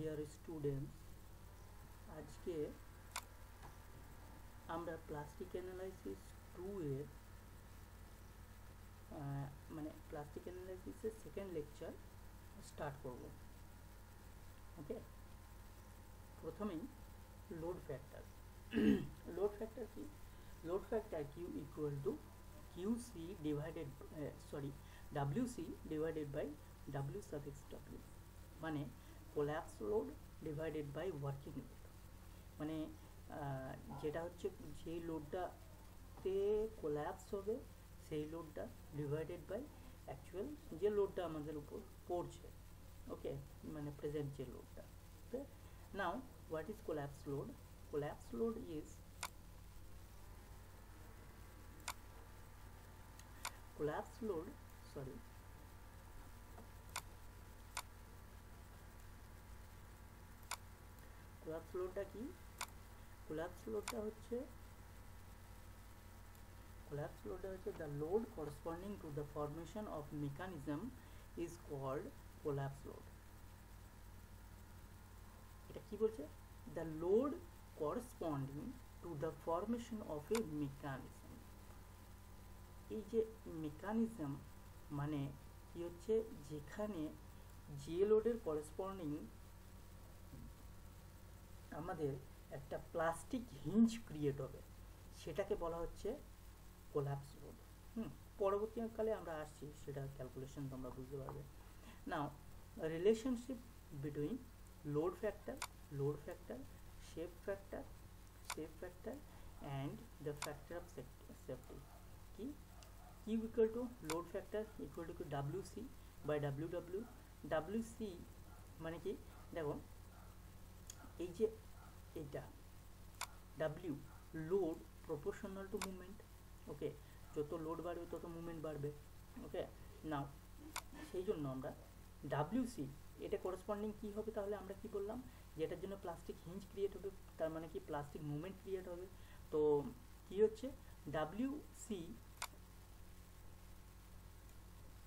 Dear students আজকে আমরা plastic analysis two এর মানে প্লাস্টিক অ্যানালাইসিসের সেকেন্ড লেকচার স্টার্ট করব। ওকে প্রথমেই লোড ফ্যাক্টর লোড ফ্যাক্টর কি? Load factor Q equal to Q C divided sorry W C divided by W suffix W মানে collapse load divided by working load মানে যেটা হচ্ছে যেই লোডটাতে collapse হবে, সেই লোডটা ডিভাইডেড বাই অ্যাকচুয়াল যে লোডটা আমাদের উপর পড়ছে ওকে মানে প্রেজেন্ট যে লোডটা okay now what is collapse load collapse load is collapse load, sorry collapse লোডটা কি? কোলাপস লোডটা হচ্ছে কোলাপস লোডটা হচ্ছে the load corresponding to the formation of mechanism is called collapse load এটা কি বলছে? The load corresponding to the formation of a mechanism এই যে মেকানিজম মানে কি হচ্ছে? যেখানে যে লোডের করেসপন্ডিং আমাদের একটা প্লাস্টিক হিঞ্জ ক্রিয়েট হবে। সেটাকে বলা হচ্ছে কোলাপস রোড হুম পরবর্তীকালে আমরা আসছি সেটা ক্যালকুলেশন তোমরা বুঝতে পারবে। Now relationship between load factor load factor shape factor shape factor and the factor of safety কি? Q equal to load factor equal to WC by W WC মানে কি? দেখো এই যে এইটা W load proportional to movement okay যত load বাড়বে, তত মুভমেন্ট বাড়বে ওকে নাও সেই জন্য আমরা WC এটা করেসপন্ডিং কী হবে তাহলে আমরা কি বললাম? যেটার জন্য প্লাস্টিক হিঞ্জ ক্রিয়েট হবে, তার মানে কি? প্লাস্টিক মুভমেন্ট ক্রিয়েট হবে। তো কি হচ্ছে? W C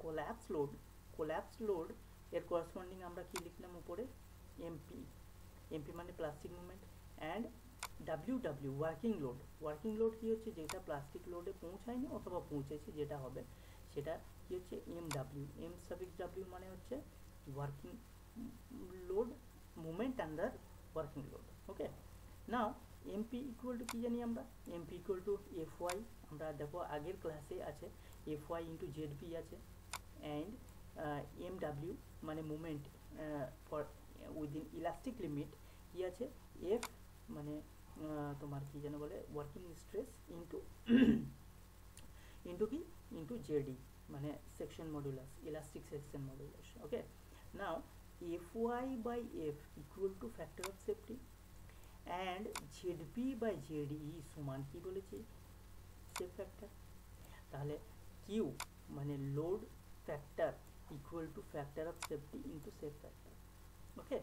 collapse load collapse load এর করেসপন্ডিং আমরা কি লিখলাম উপরে? এমপি এমপি মানে plastic movement and W W working load working load কী হচ্ছে? যেটা প্লাস্টিক লোডে পৌঁছায়নি অথবা পৌঁছেছে যেটা হবে, সেটা কী হচ্ছে? M W M suffix W মানে হচ্ছে working load movement under working load okay now MP equal to কী জানি আমরা? MP equal to F Y আমরা দেখো আগের ক্লাসে আছে F Y into Z P আছে অ্যান্ড এম ডাব্লিউ মানে movement for within elastic limit কি আছে? এফ মানে তোমার কি যেন বলে? ওয়ার্কিং স্ট্রেস ইন্টু ইন্টু কি? ইন্টু জেডি মানে section modulus elastic section modulus okay now F Y by F equal to factor of safety and ZP by ZD সমান কি বলেছি? সেফ ফ্যাক্টর তাহলে কিউ মানে load factor equal to factor of safety into safe factor okay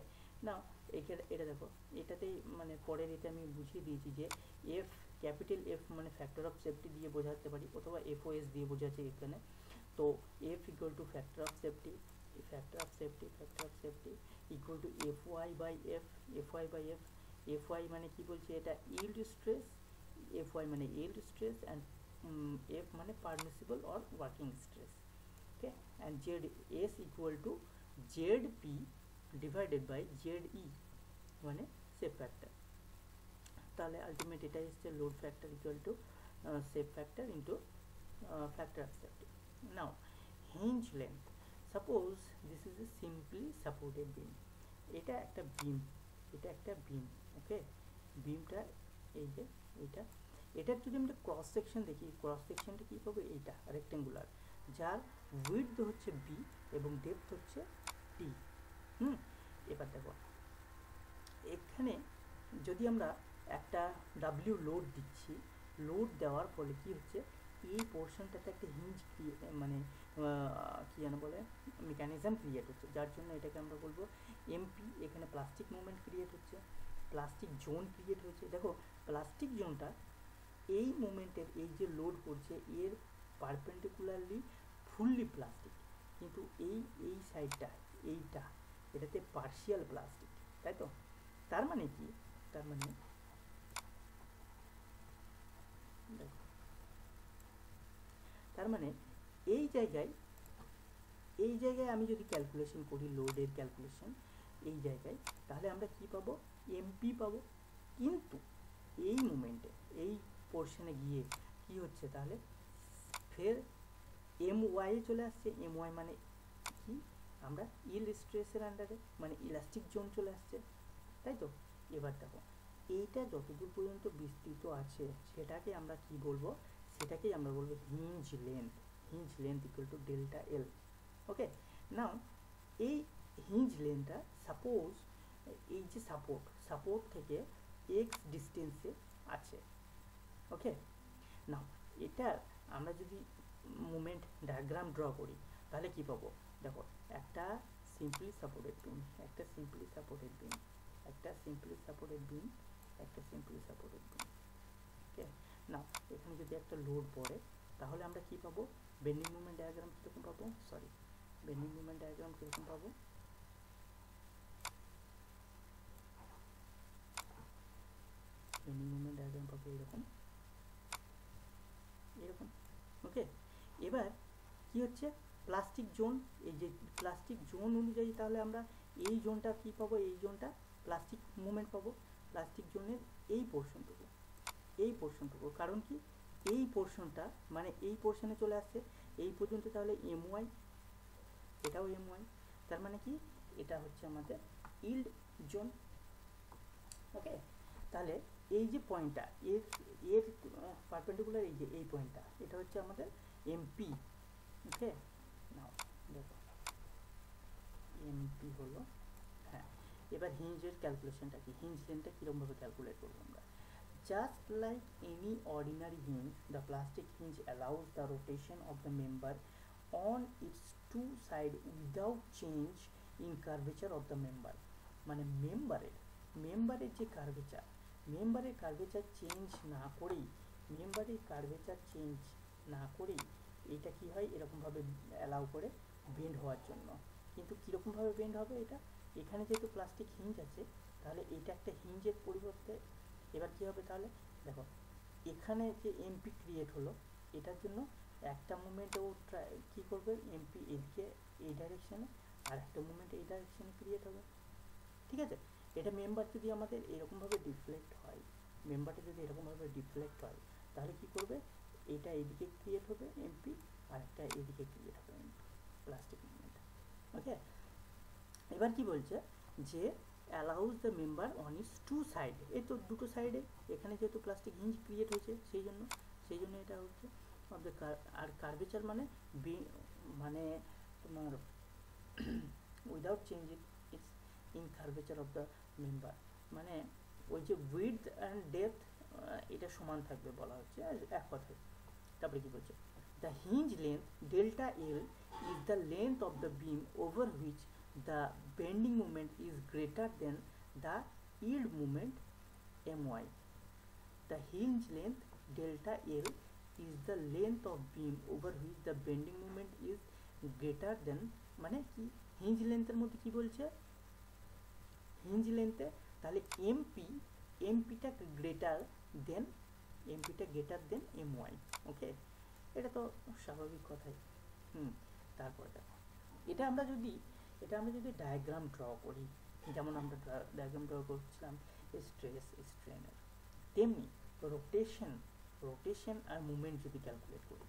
না এখানে এটা দেখো, এটাতেই মানে পরের এতে আমি বুঝিয়ে দিয়েছি যে এফ ক্যাপিটাল এফ মানে ফ্যাক্টর অফ সেফটি দিয়ে বোঝাতে পারি, অথবা এফ ও এস দিয়ে বোঝাচ্ছে এখানে। তো F equal to factor of safety factor of safety factor of safety equal to F Y by F F Y by F F Y মানে কি বলছে এটা? ইল্ড স্ট্রেস এফ ওয়াই মানে yield stress and F মানে permissible or working stress okay? And z, s equal to zp divided by ze মানে safe factor তাহলে ultimate এটাই হচ্ছে load factor equal to safe factor into factor safety now hinge length suppose this is a simply supported beam এটা একটা বিম এটা একটা বিম ওকে বিমটা এই যে এটা, এটার যদি আমরা ক্রস সেকশন দেখি ক্রস সেকশনটা কী পাবো? এইটা রেক্টেঙ্গুলার যার উইথ হচ্ছে বি এবং ডেপথ হচ্ছে টি হুম, এবার দেখো। এখানে যদি আমরা একটা ডাব্লিউ লোড দিচ্ছি লোড দেওয়ার ফলে কি হচ্ছে? এই পোর্শনটাতে একটা হিঞ্জ মানে কি যেন বলে? মেকানিজম ক্রিয়েট হচ্ছে। যার জন্য এটাকে আমরা বলব এমপি এখানে প্লাস্টিক মুভমেন্ট ক্রিয়েট হচ্ছে প্লাস্টিক জোন ক্রিয়েট হচ্ছে দেখো প্লাস্টিক জোনটা এই মুমেন্টের এই যে লোড পড়ছে এর পারপেন্ডিকুলারলি ফুললি প্লাস্টিক কিন্তু এই এই সাইডটা এইটা এটাতে পার্শিয়াল প্লাস্টিক তাই তো? তার মানে কি? তার মানে তার মানে এই জায়গায় এই জায়গায় আমি যদি ক্যালকুলেশন করি লোডের ক্যালকুলেশন এই জায়গায়, তাহলে আমরা কি পাবো? এমপি পাবো। কিন্তু এই মুমেন্টে এই পোর্শনে গিয়ে কি হচ্ছে তাহলে? ফের এম ওয়াই চলে আসছে। এম ওয়াই মানে আমরা ইল স্ট্রেসের আন্ডারে মানে ইলাস্টিক জোন চলে আসছে। তাই তো? এবার দেখো, এইটা যতদূর পর্যন্ত বিস্তৃত আছে, সেটাকে আমরা কি বলব? সেটাকেই আমরা বলব hinge length hinge length equal to delta L okay now এই হিঞ্জ লেন্থটা সাপোজ এই যে সাপোর্ট সাপোর্ট থেকে এক্স ডিস্টেন্সে আছে ওকে নাও এটা আমরা যদি মুভমেন্ট ডায়াগ্রাম ড্র করি, তাহলে কি পাবো? দেখো, একটা সিম্পলি সাপোর্টেড বিম একটা সিম্পলি সাপোর্টেড বিম একটা সিম্পলি সাপোর্টেড বিম একটা সিম্পলি সাপোর্টেড বিম ওকে না এখানে যদি একটা লোড পড়ে, তাহলে আমরা কি পাবো? বেন্ডিং মুভমেন্ট ডায়াগ্রাম কীরকম পাবো? সরি বেন্ডিং মুভমেন্ট ডায়াগ্রাম কীরকম পাবো? বেন্ডিং মুভমেন্ট ডায়াগ্রাম পাবো এরকম এরকম ওকে এবার কি হচ্ছে? প্লাস্টিক জোন, এই যে প্লাস্টিক জোন অনুযায়ী তাহলে আমরা এই জোনটা কি পাবো? এই জোনটা প্লাস্টিক মুভমেন্ট পাবো। প্লাস্টিক জোনের এই পোর্শনটুকু এই পোর্শনটুকু কারণ কি? এই পোর্শনটা মানে এই পোর্শনে চলে আসছে। এই পর্যন্ত তাহলে এম ওয়াই এটাও এম ওয়াই তার মানে কি? এটা হচ্ছে আমাদের ইল্ড জোন। ওকে তাহলে এই যে পয়েন্টটা এর এর পারপেন্ডিকুলার এই যে, এই পয়েন্টটা এটা হচ্ছে আমাদের এমপি ওকে নাও দেখো। এমপি হলো হ্যাঁ এবার হিঞ্জের ক্যালকুলেশনটা কি? হিঞ্জ লেনটা কীরকমভাবে ক্যালকুলেট করব আমরা? Just like any ordinary hinge the plastic hinge allows the rotation of the member on its two side without change in curvature of the member মানে মেম্বারের মেম্বারের যে কার্ভেচার মেম্বারের কার্ভেচার চেঞ্জ না করেই মেম্বারের কার্ভেচার চেঞ্জ না করেই এটা কি হয়? এরকমভাবে অ্যালাউ করে বেন্ড হওয়ার জন্য। কিন্তু কীরকমভাবে বেন্ড হবে এটা? এখানে যেহেতু প্লাস্টিক হিঞ্জ আছে, তাহলে এটা একটা হিঞ্জের পরিবর্তে এবার কি হবে তাহলে? দেখো, এখানে যে এমপি ক্রিয়েট হলো, এটার জন্য একটা মুভমেন্ট ও কী করবে? এমপি এদিকে এই ডাইরেকশানে আর একটা মুভমেন্ট এই ডাইরেকশানে ক্রিয়েট হবে। ঠিক আছে? এটা মেম্বার যদি আমাদের এরকমভাবে ডিফ্লেক্ট হয় মেম্বারটা যদি এরকমভাবে ডিফ্লেক্ট হয়, তাহলে কি করবে? এটা এদিকে ক্রিয়েট হবে এমপি আর একটা এদিকে ক্রিয়েট হবে এমপি প্লাস্টিক মুভমেন্ট ওকে এবার কি বলছে? যে allows the member on its two side এই তো দুটো সাইডে এখানে যেহেতু প্লাস্টিক হিঞ্জ ক্রিয়েট হয়েছে, সেই জন্য সেই জন্য এটা হচ্ছে। অফ দ্য আর কার্ভেচার মানে বি মানে তোমার without changing its in curvature of the member মানে ওই যে উইথ অ্যান্ড ডেপথ এটা সমান থাকবে বলা হচ্ছে, এক কথায়। তারপরে কি বলছে the hinge length delta L is the length of the beam over which the bending moment is greater than the yield moment my. The hinge length delta L is the length of beam over which the bending moment is greater than মানে কি hinge লেন্থের মধ্যে কি বলছে hinge লেন্থে তাহলে MP এমপিটা greater than এমপিটা greater than M Y okay এটা তো স্বাভাবিক কথাই। হুম, তারপর দেখো, এটা আমরা যদি, এটা আমরা যদি ডায়াগ্রাম ড্র করি, যেমন আমরা ডায়াগ্রাম ড্র করছিলাম স্ট্রেস স্ট্রেনের তেমনি রোটেশন রোটেশন আর মুভমেন্ট যদি ক্যালকুলেট করি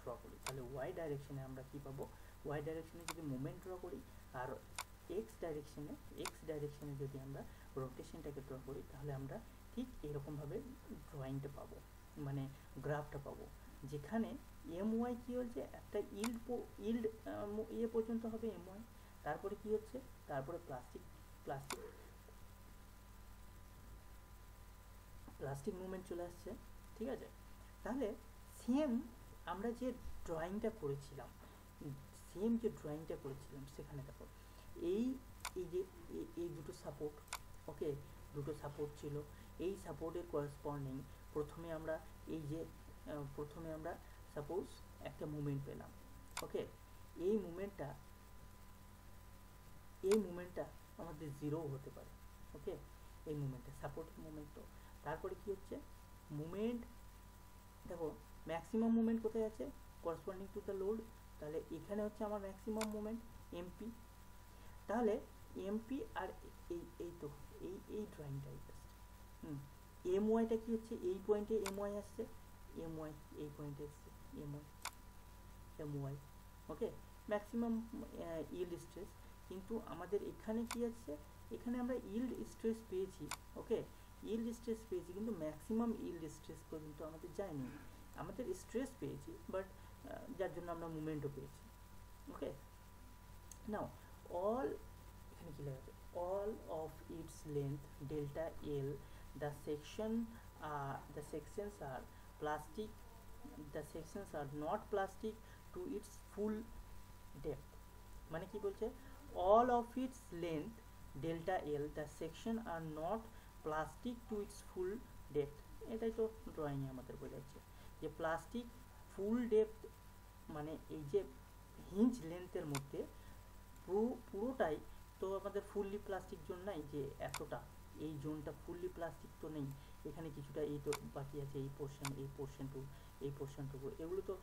ড্র করি, তাহলে ওয়াই ডাইরেকশনে আমরা কি পাবো? ওয়াই ডাইরেকশনে যদি মুভমেন্ট ড্র করি, আর এক্স ডাইরেকশনে এক্স ডাইরেকশনে যদি আমরা রোটেশনটাকে ড্র করি, তাহলে আমরা ঠিক এরকমভাবে ড্রয়িংটা পাবো মানে গ্রাফটা পাবো। যেখানে এম ওয়াই কী হচ্ছে? একটা ইল্ড ইল্ড ইয়ে পর্যন্ত হবে এম ওয়াই তারপরে কি হচ্ছে? তারপরে প্লাস্টিক প্লাস্টিক প্লাস্টিক মুভমেন্ট চলে আসছে, ঠিক আছে? তাহলে সেম আমরা যে ড্রয়িংটা করেছিলাম সেম যে ড্রয়িংটা করেছিলাম সেখানে দেখো, এই এই যে, এই দুটো সাপোর্ট ওকে দুটো সাপোর্ট ছিল। এই সাপোর্টের করেসপন্ডিং প্রথমে আমরা এই যে প্রথমে আমরা সাপোজ একটা মুভমেন্ট পেলাম ওকে এই মুভমেন্টটা এই মুভমেন্টটা আমাদের জিরোও হতে পারে ওকে এই মুভমেন্টে সাপোর্টিভ মুভমেন্ট তো তারপরে কি হচ্ছে? মুভমেন্ট দেখো ম্যাক্সিমাম মুভমেন্ট কোথায় আছে? করসপন্ডিং টু দ্য লোড তাহলে এখানে হচ্ছে আমার ম্যাক্সিমাম মুভমেন্ট এমপি তাহলে এমপি আর এই এই তো, এই এই ড্রয়িংটাই হুম। এম ওয়াইটা কি হচ্ছে? এই পয়েন্টে এম ওয়াই আসছে? এম ওয়াই এই পয়েন্টে আসছে। M Y M Y okay maximum yield stress কিন্তু আমাদের এখানে কি আছে? এখানে আমরা ইল্ড স্ট্রেস পেয়েছি ওকে ইল্ড স্ট্রেস পেয়েছি, কিন্তু ম্যাক্সিমাম ইল্ড স্ট্রেস পর্যন্ত আমাদের যায়নি। আমাদের স্ট্রেস পেয়েছি বাট যার জন্য আমরা মুভমেন্টও পেয়েছি ওকে নাও অল এখানে কি লেখা আছে? All of its length delta L the section the sections are plastic the sections are not plastic to its full depth মানে কি বলছে? All of its length delta L the section are not plastic to its full depth এটাই তো ড্রয়িংয়ে আমাদের বোঝাচ্ছে। যে plastic ফুল depth মানে এই যে হিঞ্জ লেন্থের মধ্যে পুরোটাই তো আমাদের ফুললি প্লাস্টিক জোন নাই যে এতটা। এই জোনটা ফুললি প্লাস্টিক তো নেই। এখানে কিছুটা এই তো বাকি আছে, এই পোর্শন এই পোর্শনটুকু এই পোর্শনটুকু এগুলো তো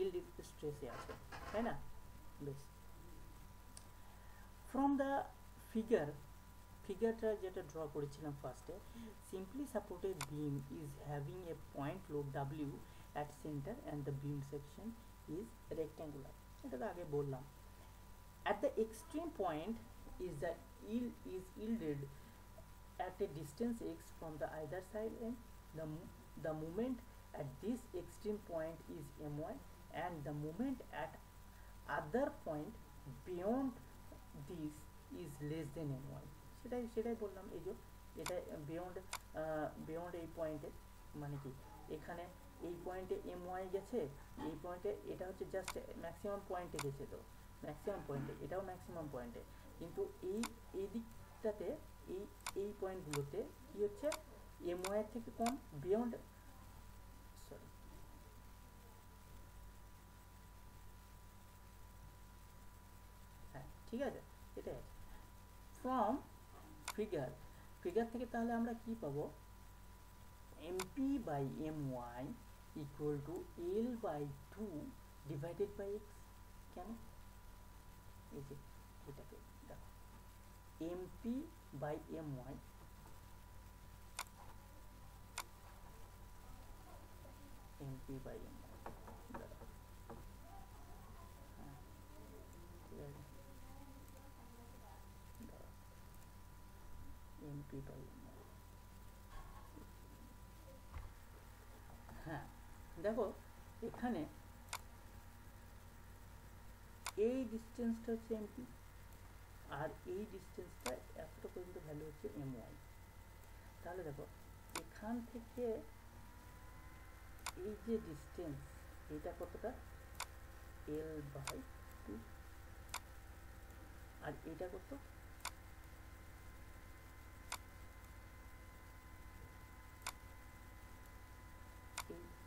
ইল্ড স্ট্রেসে আছে, তাই না? বেশ। ফ্রম দ্য ফিগার ফিগারটা যেটা ড্র করেছিলাম ফার্স্টে simply supported beam is having a point load W at center and the beam section is rectangular এটা তো আগে বললাম। At the extreme point is the yield, is yielded at a distance x from the either side and the the moment at this extreme point is my and the moment at other point beyond this is less than my সেটাই সেটাই বললাম এই যে এটা beyond beyond এই পয়েন্টে মানে কি এখানে এই পয়েন্টে এম ওয়াই গেছে এই পয়েন্টে এটা হচ্ছে জাস্ট ম্যাক্সিমাম পয়েন্টে গেছে তো ম্যাক্সিমাম পয়েন্টে এটাও ম্যাক্সিমাম পয়েন্টে কিন্তু এই এই দিকটাতে এই এই পয়েন্টগুলোতে কি হচ্ছে? এম ওয়াইয়ের থেকে কম বিয়ন্ড সরি হ্যাঁ ঠিক আছে, এটাই আছে। ফ্রম ফিগার ফিগার থেকে তাহলে আমরা কি পাবো? MP by M Y equal to L by two divided by X কেন? এই যে, এটাকে দেখো MP by M Y MP by M Y হ্যাঁ ঠিক আছে এমপি বাই এম ওয়াই হ্যাঁ দেখো, এখানে এই ডিস্টেন্সটা হচ্ছে এমপি আর এই ডিস্টেন্সটা এতটা পর্যন্ত ভ্যালু হচ্ছে এম ওয়াই তাহলে দেখো, এখান থেকে এই যে ডিস্টেন্স এটা কতটা? এল বাই টু আর এটা কত?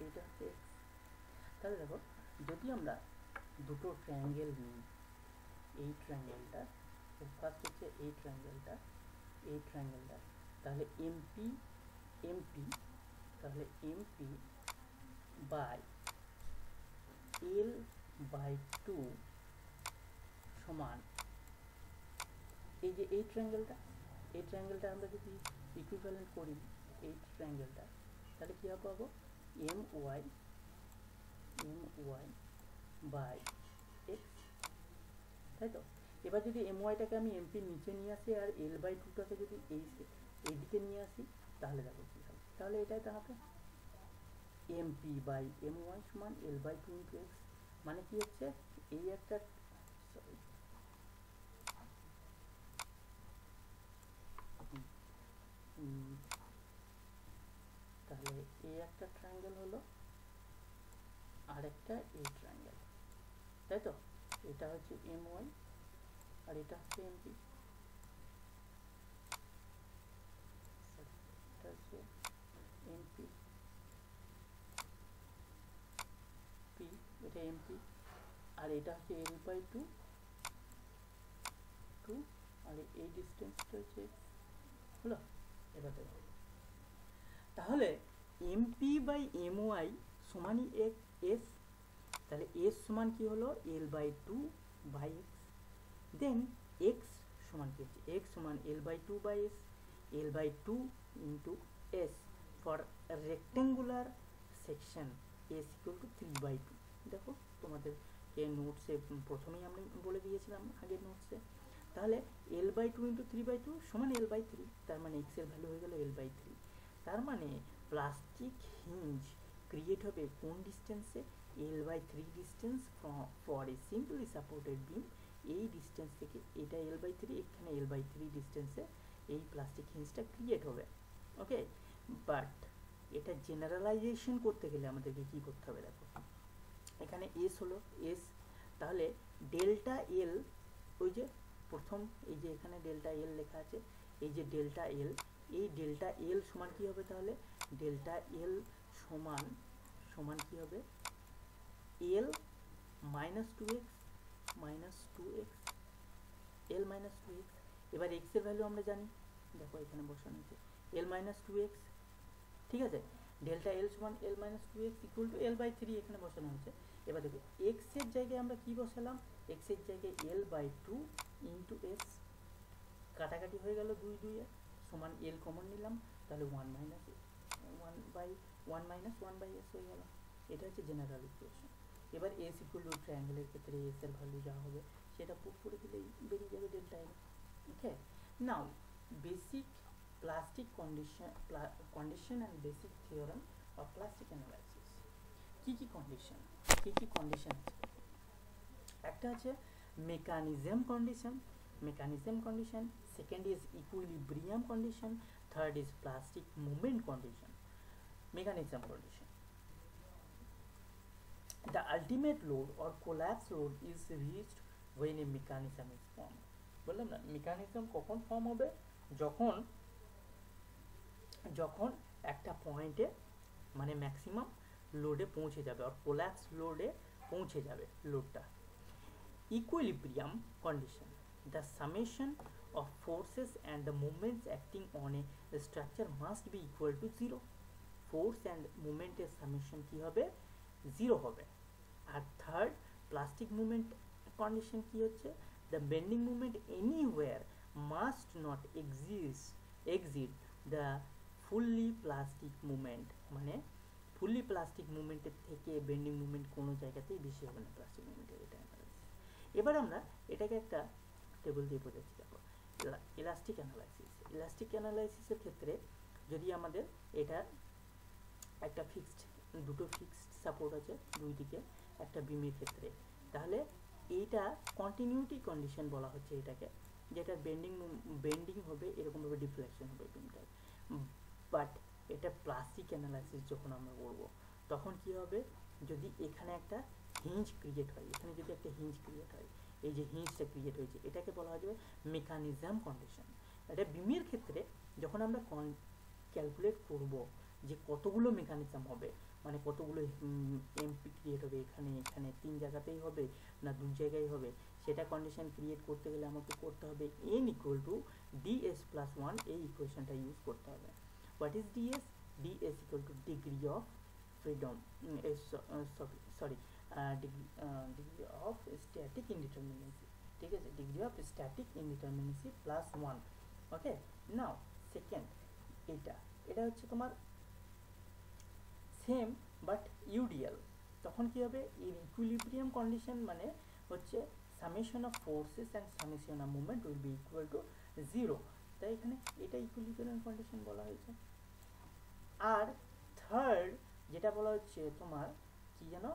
এটা হচ্ছে তাহলে দেখো, যদি আমরা দুটো ট্রায়াঙ্গেল নিই, এই ট্রায়াঙ্গেলটা ফার্স্ট হচ্ছে এই ট্রায়াঙ্গেলটা এই ট্রায়াঙ্গেলটা তাহলে এমপি এমপি তাহলে MP by L by two সমান এই যে এই ট্রায়াঙ্গেলটা এই ট্রায়াঙ্গেলটা আমরা যদি ইকুইভ্যালেন্ট করি এই ট্রায়াঙ্গেলটা তাহলে কী পাবো? M Y M Y by X তাই তো? এবার যদি এম ওয়াইটাকে আমি এমপির নিচে নিয়ে আসি আর এল বাই টুটাকে যদি এই এইদিকে নিয়ে আসি, তাহলে দেখো কী হবে তাহলে এটাই দাঁড়াবে এমপি বাই এম ওয়াই সমান L by two into X মানে কি হচ্ছে? এই একটা তাহলে এই একটা ট্রায়াঙ্গেল হলো, আর একটা এই ট্রায়াঙ্গেল তাই তো? এটা হচ্ছে এম ওয়াই আর এটা হচ্ছে এমপি এমপি পি এটা এমপি আর এটা হচ্ছে এল বাই টু টু আর এই ডিস্টেন্সটা হচ্ছে হলো এবার দেখো। তাহলে এমপি বাই এমওয়াই সমানই এক এস তাহলে এস সমান কি হলো? L by two by X then X সমান কি হচ্ছে? এক্স সমান L by two by S L by two into S for rectangular section S equal to three by two দেখো তোমাদেরকে নোটসে প্রথমেই আমি বলে দিয়েছিলাম আগের নোটসে তাহলে L by two into three by two সমান এল বাই থ্রি তার মানে এক্সের ভ্যালু হয়ে গেল এল বাই থ্রি তার মানে প্লাস্টিক হিঞ্জ ক্রিয়েট হবে কোন ডিস্টেন্সে L by three distance for a simply supported beam এই ডিস্টেন্স থেকে এটা এল বাই থ্রি এখানে এল বাই থ্রি ডিস্টেন্সে এই প্লাস্টিক হিঞ্জটা ক্রিয়েট হবে ওকে বাট এটা জেনারেলাইজেশন করতে গেলে আমাদেরকে কি করতে হবে দেখো, এখানে এস হলো এস তাহলে ডেল্টা এল ওই যে প্রথম এই যে এখানে ডেল্টা এল লেখা আছে, এই যে ডেল্টা এল এই ডেল্টা এল সমান কি হবে তাহলে? ডেল্টা এল সমান সমান কি হবে? L minus two X minus two X L minus two X এবার এক্সের ভ্যালু আমরা জানি, দেখো এখানে বসানো আছে এল মাইনাস টু এক্স ঠিক আছে? ডেল্টা এল সমান L minus two X equal to L by three এখানে বসানো হয়েছে। এবার দেখো এক্সের জায়গায় আমরা কি বসালাম? এক্সের জায়গায় L by two into X কাটাকাটি হয়ে গেল দুই দুই সমান এল কমন নিলাম, তাহলে one minus one by one minus one by S হয়ে গেল। এটা হচ্ছে জেনারেল ইকুয়েশন এবার এস ইকুয়াল টু ট্রায়াঙ্গেলের ক্ষেত্রে এস এর ভ্যালু যা হবে সেটা পুট করে দিলেই বেরিয়ে যাবে delta L okay now basic condition, pla, condition and basic theorem of plastic analysis. কি কি কন্ডিশন কি কি কন্ডিশন একটা আছে mechanism condition mechanism condition second is equilibrium condition third is plastic movement condition mechanism condition. The ultimate load or collapse load is reached when a mechanism is formed. বললাম না mechanism কখন form হবে? যখন যখন একটা পয়েন্টে মানে ম্যাক্সিমাম লোডে পৌঁছে যাবে আর কোল্যাক্স লোডে পৌঁছে যাবে লোডটা equilibrium condition the summation of forces and the movements acting on a structure must be equal to zero force and মুভমেন্টের summation কী হবে? জিরো হবে। আর থার্ড প্লাস্টিক মুভমেন্ট কন্ডিশন কি হচ্ছে? The bending moment anywhere must not exist exit the fully plastic movement. মানে fully plastic মুভমেন্টের থেকে bending movement কোনো জায়গাতেই বেশি হবে না প্লাস্টিক মুভমেন্টের এটা এবার আমরা এটাকে একটা টেবিল দিয়ে বোঝাচ্ছি, দেখো। ইলাস্টিক অ্যানালাইসিস ইলাস্টিক অ্যানালাইসিসের ক্ষেত্রে যদি আমাদের এটা একটা ফিক্সড দুটো ফিক্সড সাপোর্ট আছে দুই দিকে একটা বিমের ক্ষেত্রে। তাহলে এইটা কন্টিনিউটি কন্ডিশন বলা হচ্ছে এটাকে, যেটা বেন্ডিং বেন্ডিং হবে, এরকমভাবে ডিফ্লেকশন হবে বিমটার বাট এটা প্লাস্টিক অ্যানালাইসিস যখন আমরা করব, তখন কি হবে? যদি এখানে একটা হিঞ্জ ক্রিয়েট হয়, এখানে যদি একটা হিঞ্জ ক্রিয়েট হয়, এই যে হিঞ্জটা ক্রিয়েট হয়েছে, এটাকে বলা হবে মেকানিজম কন্ডিশন এটা বিমের ক্ষেত্রে যখন আমরা ক্যালকুলেট করব যে কতগুলো মেকানিজম হবে মানে কতগুলো এমপি ক্রিয়েট হবে এখানে এখানে তিন জায়গাতেই হবে না দু জায়গায় হবে সেটা কন্ডিশন ক্রিয়েট করতে গেলে আমাকে করতে হবে N equal to DS plus one এই ইকুয়েশনটা ইউজ করতে হবে of freedom mm, uh, so, uh, sorry, sorry uh, degree, uh, degree of static indeterminacy ঠিক আছে degree of static indeterminacy plus 1 okay now second এটা এটা হচ্ছে তোমার সেম বাট ইউডিএল তখন কি হবে? এর ইকুইলিব্রিয়াম কন্ডিশন মানে হচ্ছে summation of forces and summation of movement will be equal to zero তাই এখানে এটা ইকুইলিব্রিয়াম কন্ডিশন বলা হয়েছে। আর থার্ড যেটা বলা হচ্ছে তোমার কি যেন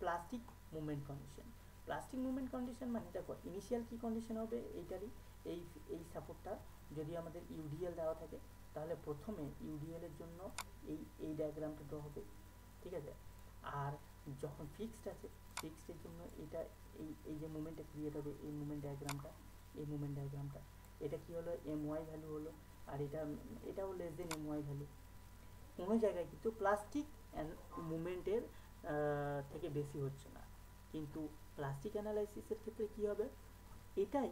plastic movement condition plastic movement condition মানে দেখো ইনিশিয়াল কি কন্ডিশন হবে? এইটারই, এই এই সাপোর্টটা যদি আমাদের ইউডিএল দেওয়া থাকে, তাহলে প্রথমে ইউডিএল এর জন্য এই এই ডায়াগ্রামটা ড্র হবে, ঠিক আছে? আর যখন ফিক্সড আছে ফিক্সডের জন্য এটা এই এই যে মুভমেন্টটা ক্রিয়েট হবে, এই মুভমেন্ট ডায়াগ্রামটা এই মুভমেন্ট ডায়াগ্রামটা এটা কি হলো? এম ওয়াই ভ্যালু হলো, আর এটা, এটাও less than M Y value কোনো জায়গায় কিন্তু প্লাস্টিক মুভমেন্টের থেকে বেশি হচ্ছে না। কিন্তু প্লাস্টিক অ্যানালাইসিসের ক্ষেত্রে কি হবে? এটাই,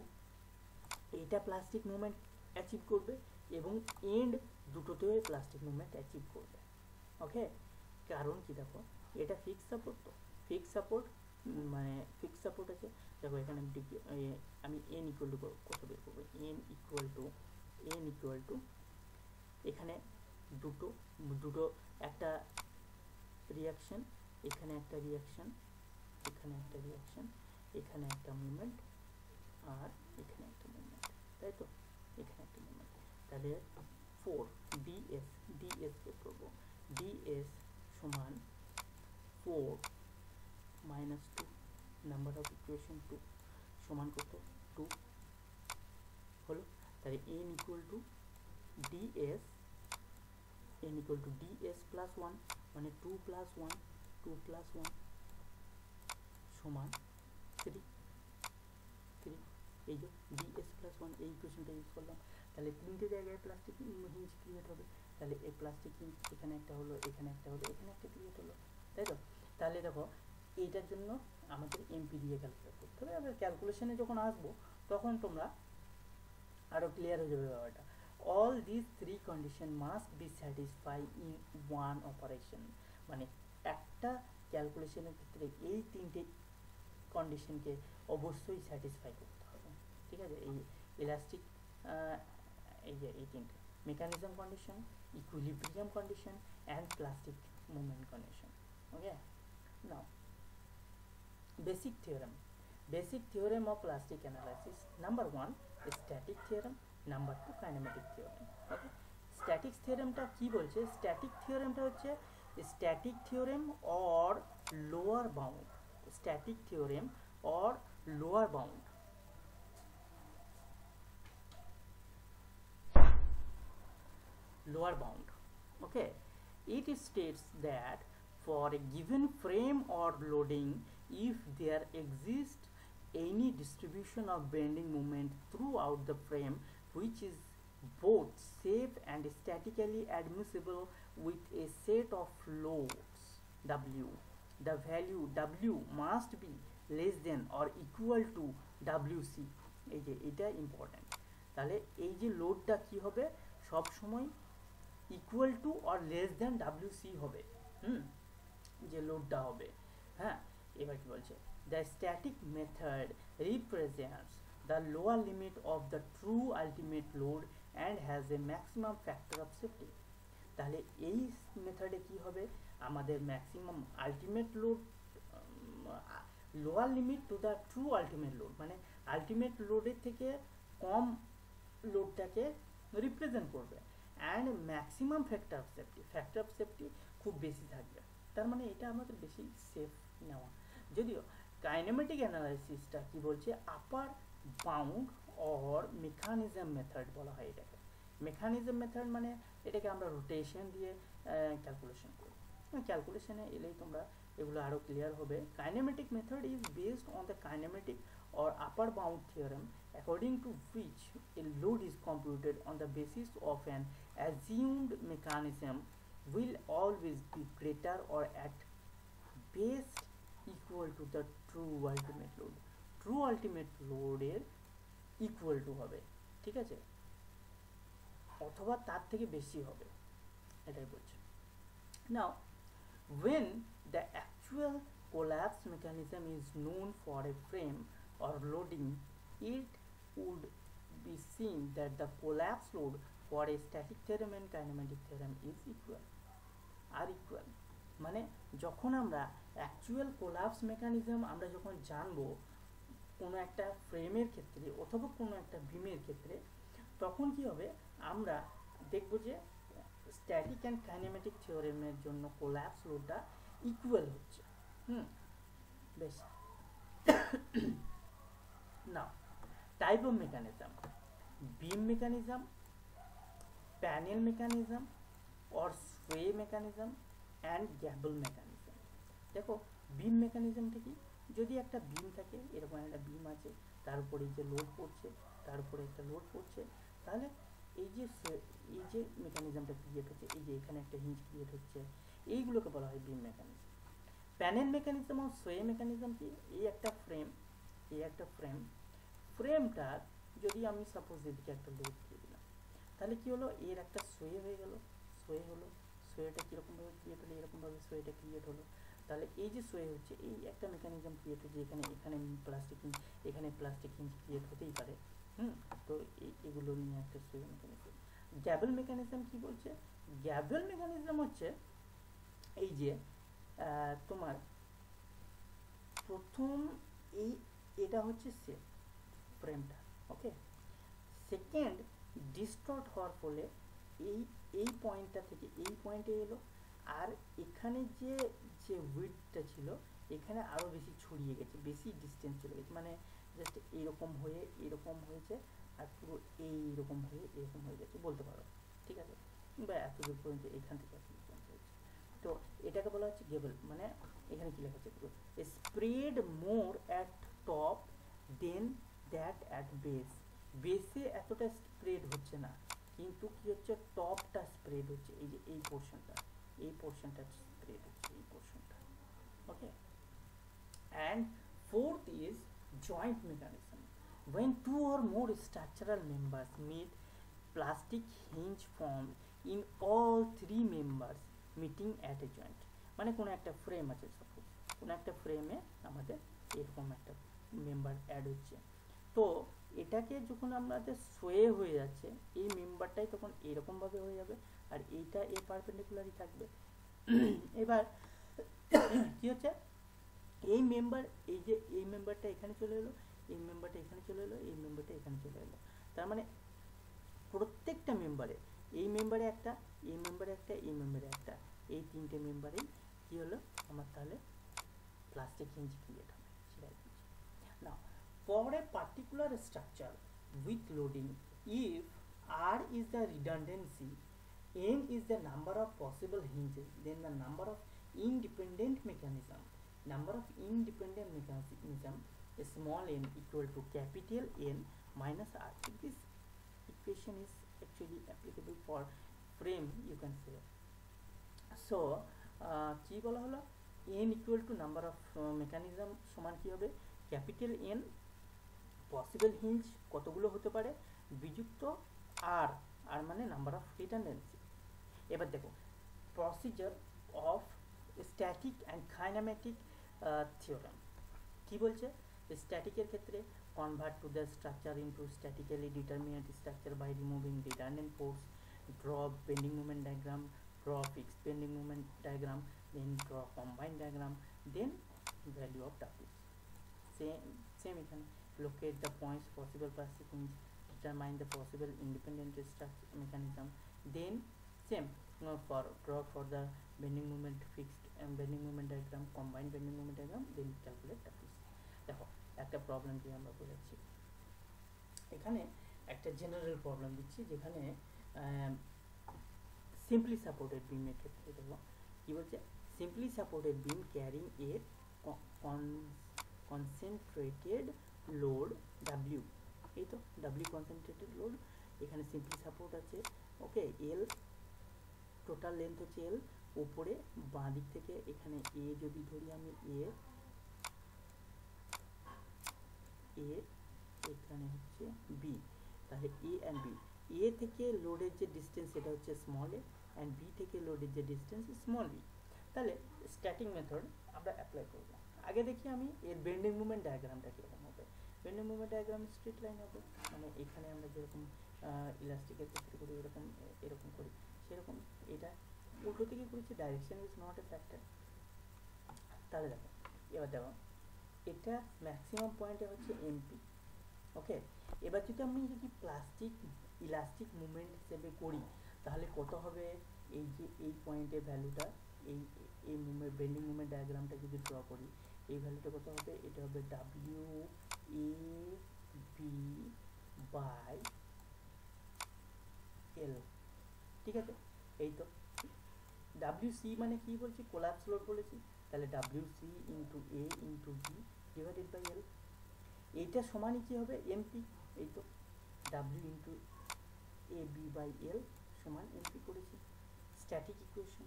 এটা প্লাস্টিক মুভমেন্ট অ্যাচিভ করবে এবং এন্ড দুটোতেও প্লাস্টিক মুভমেন্ট অ্যাচিভ করবে। ওকে কারণ কি দেখো? এটা ফিক্স সাপোর্ট তো। ফিক্স সাপোর্ট মানে ফিক্স সাপোর্ট আছে। দেখো এখানে আমি এন ইকুয়াল টু কত বের করব? N equal to N equal to এখানে দুটো দুটো একটা রিয়াকশন এখানে একটা রিয়াকশন এখানে একটা রিয়াকশন এখানে একটা মুভমেন্ট আর এখানে একটা মুভমেন্ট তাই তো? এখানে একটা মুভমেন্ট তাহলে ফোর ডিএস ডিএস বের করব। ডিএস সমান four minus two number of equation two সমান কত? টু হলো? তাহলে N equal to DS N equal to DS plus one মানে two plus one two plus one সমান থ্রি থ্রি এই যে ডিএস প্লাস ওয়ান এই ইকুয়েশনটা ইউজ করলাম। তাহলে তিনটে জায়গায় প্লাস্টিক হিঞ্জ ক্রিয়েট হবে। তাহলে এই প্লাস্টিক হিঞ্জ এখানে একটা হলো, এখানে একটা হলো, এখানে একটা ক্রিয়েট হলো। তাই তো? তাহলে দেখো এইটার জন্য আমাদের এমপি দিয়ে ক্যালকুলেট করতে হবে। এবার ক্যালকুলেশনে যখন আসব, তখন তোমরা আরও ক্লিয়ার হয়ে যাবে ব্যাপারটা। All this three condition must be satisfy in one operation মানে একটা ক্যালকুলেশনের ক্ষেত্রে এই তিনটে কন্ডিশনকে অবশ্যই স্যাটিসফাই করতে হবে। ঠিক আছে? এই elastic এই যে এই তিনটে mechanism condition equilibrium condition and plastic movement condition okay now basic theorem basic theorem of plastic analysis number one static theorem number two kinematic theorem okay static theoremটা কি বলছে static theoremটা হচ্ছে static theorem or lower bound static theorem or lower bound lower bound okay it states that for a given frame or loading if there exists any distribution of bending moment throughout the frame which is both safe and statically admissible with a set of loads w the value w must be less than or equal to wc এই যে এটা important তাহলে এই যে লোডটা কি হবে সব সময় equal to or less than W C হবে। হুম? যে লোডটা হবে। হ্যাঁ? এবার কি বলছে? The static method represents the lower limit of the true ultimate load and has a maximum factor of safety তাহলে এই মেথডে কি হবে? আমাদের maximum ultimate load lower limit to the true ultimate load মানে আলটিমেট লোডের থেকে কম লোডটাকে রিপ্রেজেন্ট করবে। And maximum factor of safety factor of safety খুব বেশি থাকবে। তার মানে এটা আমাদের বেশি সেফ নেওয়া। যদিও কাইনেমেটিক অ্যানালাইসিসটা কি বলছে? Upper bound or mechanism method বলা হয় এটাকে। মেকানিজম মেথড মানে এটাকে আমরা রোটেশন দিয়ে ক্যালকুলেশন করি। ক্যালকুলেশনে এলেই তোমরা এগুলো আরও ক্লিয়ার হবে। Kinematic method is based on the kinematic or upper bound theorem according to which a load is computed on the basis of an assumed mechanism will always be greater or at best equal to the true ultimate load true ultimate load এর equal to হবে ঠিক আছে অথবা তার থেকে বেশি হবে এটাই বলছে now when the actual collapse mechanism is known for a frame or loading, it would be seen that the collapse load for a static theorem and kinematic theorem is equal, are equal. মানে যখন আমরা actual collapse mechanism আমরা যখন জানব কোনো একটা ফ্রেমের ক্ষেত্রে অথবা কোনো একটা বিমের ক্ষেত্রে, তখন কি হবে? আমরা দেখব যে স্ট্যাটিক অ্যান্ড কাইনেমেটিক থিওরেমের জন্য কোলাপস লোডটা ইকুয়াল হচ্ছে। হুম, বেশ। Now, type of mechanism, beam mechanism panel mechanism or sway mechanism and gable mechanism. দেখো বিম মেকানিজমটা কি যদি একটা বিম থাকে, এরকম একটা বিম আছে, তার উপরে যে লোড পড়ছে, তার উপরে একটা লোড পড়ছে, তাহলে এই যে এই যে মেকানিজমটা ক্রিয়েট হচ্ছে, এই যে এখানে একটা হিঞ্জ ক্রিয়েট হচ্ছে, এইগুলোকে বলা হয় বিম মেকানিজম প্যানেল মেকানিজম ও সোয়ে মেকানিজম কি? এই একটা ফ্রেম এই একটা ফ্রেম ফ্রেমটার যদি আমি সাপোজ এদিকে একটা লোড তাহলে কি হলো? এর একটা সোয়ে হয়ে গেল। সোয়ে হলো। সোয়েটা কীরকমভাবে ক্রিয়েট হলো? এরকমভাবে সোয়েটা ক্রিয়েট হলো। তাহলে এই যে সোয়ে হচ্ছে, এই একটা মেকানিজম ক্রিয়েট হচ্ছে এখানে এখানে প্লাস্টিক এখানে প্লাস্টিক হিঞ্জ ক্রিয়েট হতেই পারে। হুম? তো এগুলো নিয়ে একটা সোয়ে মেকানিজম গ্যাবেল মেকানিজম কি বলছে? গ্যাবেল মেকানিজম হচ্ছে এই যে তোমার প্রথম এই, এটা হচ্ছে সে ফ্রেমটা ওকে সেকেন্ড ডিস্টর্ট হওয়ার ফলে এই এই পয়েন্টটা থেকে এই পয়েন্টে এলো। আর এখানে যে যে উইথটা ছিল, এখানে আরও বেশি ছড়িয়ে গেছে, বেশি ডিস্টেন্স চলে গেছে। মানে জাস্ট এইরকম হয়ে, এরকম হয়েছে, আর পুরো এইরকম হয়ে, এরকম হয়ে গেছে বলতে পারো। ঠিক আছে? বা এত দূর পর্যন্ত এখান থেকে এত দূর পর্যন্ত হয়েছে। তো এটাকে বলা হচ্ছে গেবল মানে এখানে কি লেখা আছে spread more at top than that at base বেসে এতটা স্প্রেড হচ্ছে না। কিন্তু কি হচ্ছে? টপটা স্প্রেড হচ্ছে। এই যে, এই পোর্শনটা এই পোর্শনটা স্প্রেড হচ্ছে, এই পোর্শনটা okay and fourth is joint mechanism. When two or more structural members meet, plastic hinge formed in all three members meeting at a joint. মানে কোনো একটা ফ্রেম আছে সাপোজ কোনো একটা ফ্রেমে আমাদের এরকম একটা মেম্বার অ্যাড হচ্ছে। তো এটাকে যখন আমাদের সোয়ে হয়ে যাচ্ছে, এই মেম্বারটাই তখন এরকমভাবে হয়ে যাবে আর এইটা এ পারপেন্ডিকুলারই থাকবে। এবার, কী হচ্ছে? এই মেম্বার এই যে, এই মেম্বারটা এখানে চলে এলো, এই মেম্বারটা এখানে চলে এলো, এই মেম্বারটা এখানে চলে এলো। তার মানে প্রত্যেকটা মেম্বারে এই মেম্বারে একটা, এই মেম্বারে একটা, এই মেম্বারে একটা, এই তিনটে মেম্বারেই কী হলো? আমার তাহলে প্লাস্টিক হিঞ্জ ক্রিয়েট হবে। সেটাই না for a particular structure with loading if r is the redundancy n is the number of possible hinges then the number of independent mechanism number of independent mechanism small n equal to capital N minus r this equation is actually applicable for frame you can say so কি বলা equal to number of uh, mechanism সমান কি হবে possible hinge কতগুলো হতে পারে? বিযুক্ত আর আর মানে number of redundancy এবার দেখো procedure of static and kinematic theorem কি বলছে? স্ট্যাটিকের ক্ষেত্রে convert to the structure into statically determinate structure by removing redundant force draw bending movement diagram draw fix bending movement diagram then draw combine diagram then value of W same same এখানে। Locate the points possible plastic hinge determine the possible independent structure mechanism then same uh, for draw for the bending moment fixed and bending moment diagram combined bending moment diagram then calculate the piece দেখো একটা problem দিয়ে আমরা বোঝাচ্ছি এখানে একটা general problem দিচ্ছি যেখানে simply supported বিমের ক্ষেত্রে দেখো কি বলছে simply supported beam carrying a concentrated load W এই তো ডাব্লিউ কনসেন্ট্রেটেড লোড এখানে সিম্পলি সাপোর্ট আছে। ওকে এল টোটাল লেন্থ হচ্ছে এল উপরে বাঁ দিক থেকে এখানে এ যদি ধরি আমি এ এখানে হচ্ছে বি তাহলে এ অ্যান্ড বি এ থেকে লোডের যে ডিস্টেন্স সেটা হচ্ছে স্মল এ অ্যান্ড বি থেকে লোডের যে ডিস্টেন্স স্মল বি তাহলে স্ট্যাটিং মেথড আমরা অ্যাপ্লাই করব। আগে দেখি আমি এর বেন্ডিং মুভমেন্ট ডায়াগ্রামটা কীরকম bending movement diagram straight line হবে মানে এখানে আমরা যেরকম ইলাস্টিকের ক্ষেত্রে করি, এরকম এরকম করি। সেরকম এটা উল্টো দিকে করেছি direction is not a factor তাহলে দেখো, এবার দেখো, এটা ম্যাক্সিমাম পয়েন্টে হচ্ছে এমপি ওকে এবার যদি আমি যদি প্লাস্টিক ইলাস্টিক মুভমেন্ট হিসেবে করি, তাহলে কত হবে? এই যে, এই পয়েন্টের ভ্যালুটা এই এই মুভমেন্ট বেন্ডিং মুভমেন্ট ডায়াগ্রামটা যদি ড্র করি, এই ভ্যালুটা কত হবে? এটা হবে ডাব্লিউ বি বাই এল ঠিক আছে? এই তো ডাব্লিউ সি মানে কি বলছি? কোলাপস লোড বলেছি। তাহলে W C into A into B divided by L এইটা সমানই কি হবে? এমপি এই তো W into A B by L সমান এমপি করেছি। স্ট্যাটিক ইকুয়েশন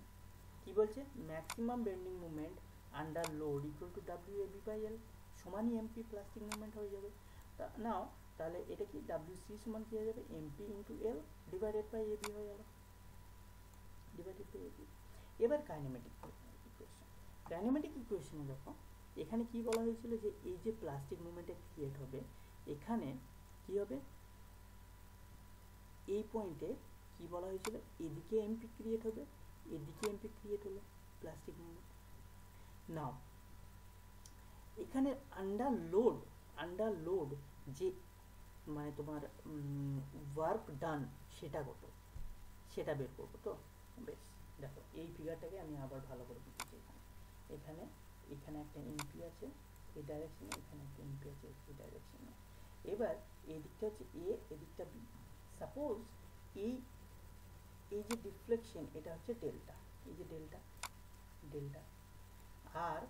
কি বলছে? Maximum bending movement under load equal to W A B by L সমানই MP plastic movement হয়ে যাবে। তা নাও, তাহলে এটা কি ডাব্লিউ সি সমান কি হয়ে যাবে? MP into L divided by AB হয়ে গেল। ডিভাইডেড বাই এবি এবার কাইনেমেটিক ইকুয়েশন কাইনেমেটিক ইকুয়েশনে দেখো, এখানে কি বলা হয়েছিল যে এই যে প্লাস্টিক মুভমেন্টে ক্রিয়েট হবে, এখানে কি হবে? এই পয়েন্টে কি বলা হয়েছিল? এদিকে এমপি ক্রিয়েট হবে, এদিকে এমপি ক্রিয়েট হলো প্লাস্টিক মুভমেন্ট নাও এখানে আন্ডার লোড আন্ডার লোড যে মানে তোমার ওয়ার্ক ডান সেটা কত সেটা বের করব তো? বেশ, দেখো, এই ফিগারটাকে আমি আবার ভালো করে এখানে। এখানে এখানে একটা এমপি আছে, এই ডাইরেকশনে এখানে একটা এমপি আছে, এই ডাইরেকশনে এবার এদিকটা হচ্ছে এ এদিকটা বি সাপোজ এই এই যে ডিফ্লেকশন এটা হচ্ছে ডেল্টা এই যে ডেল্টা ডেল্টা আর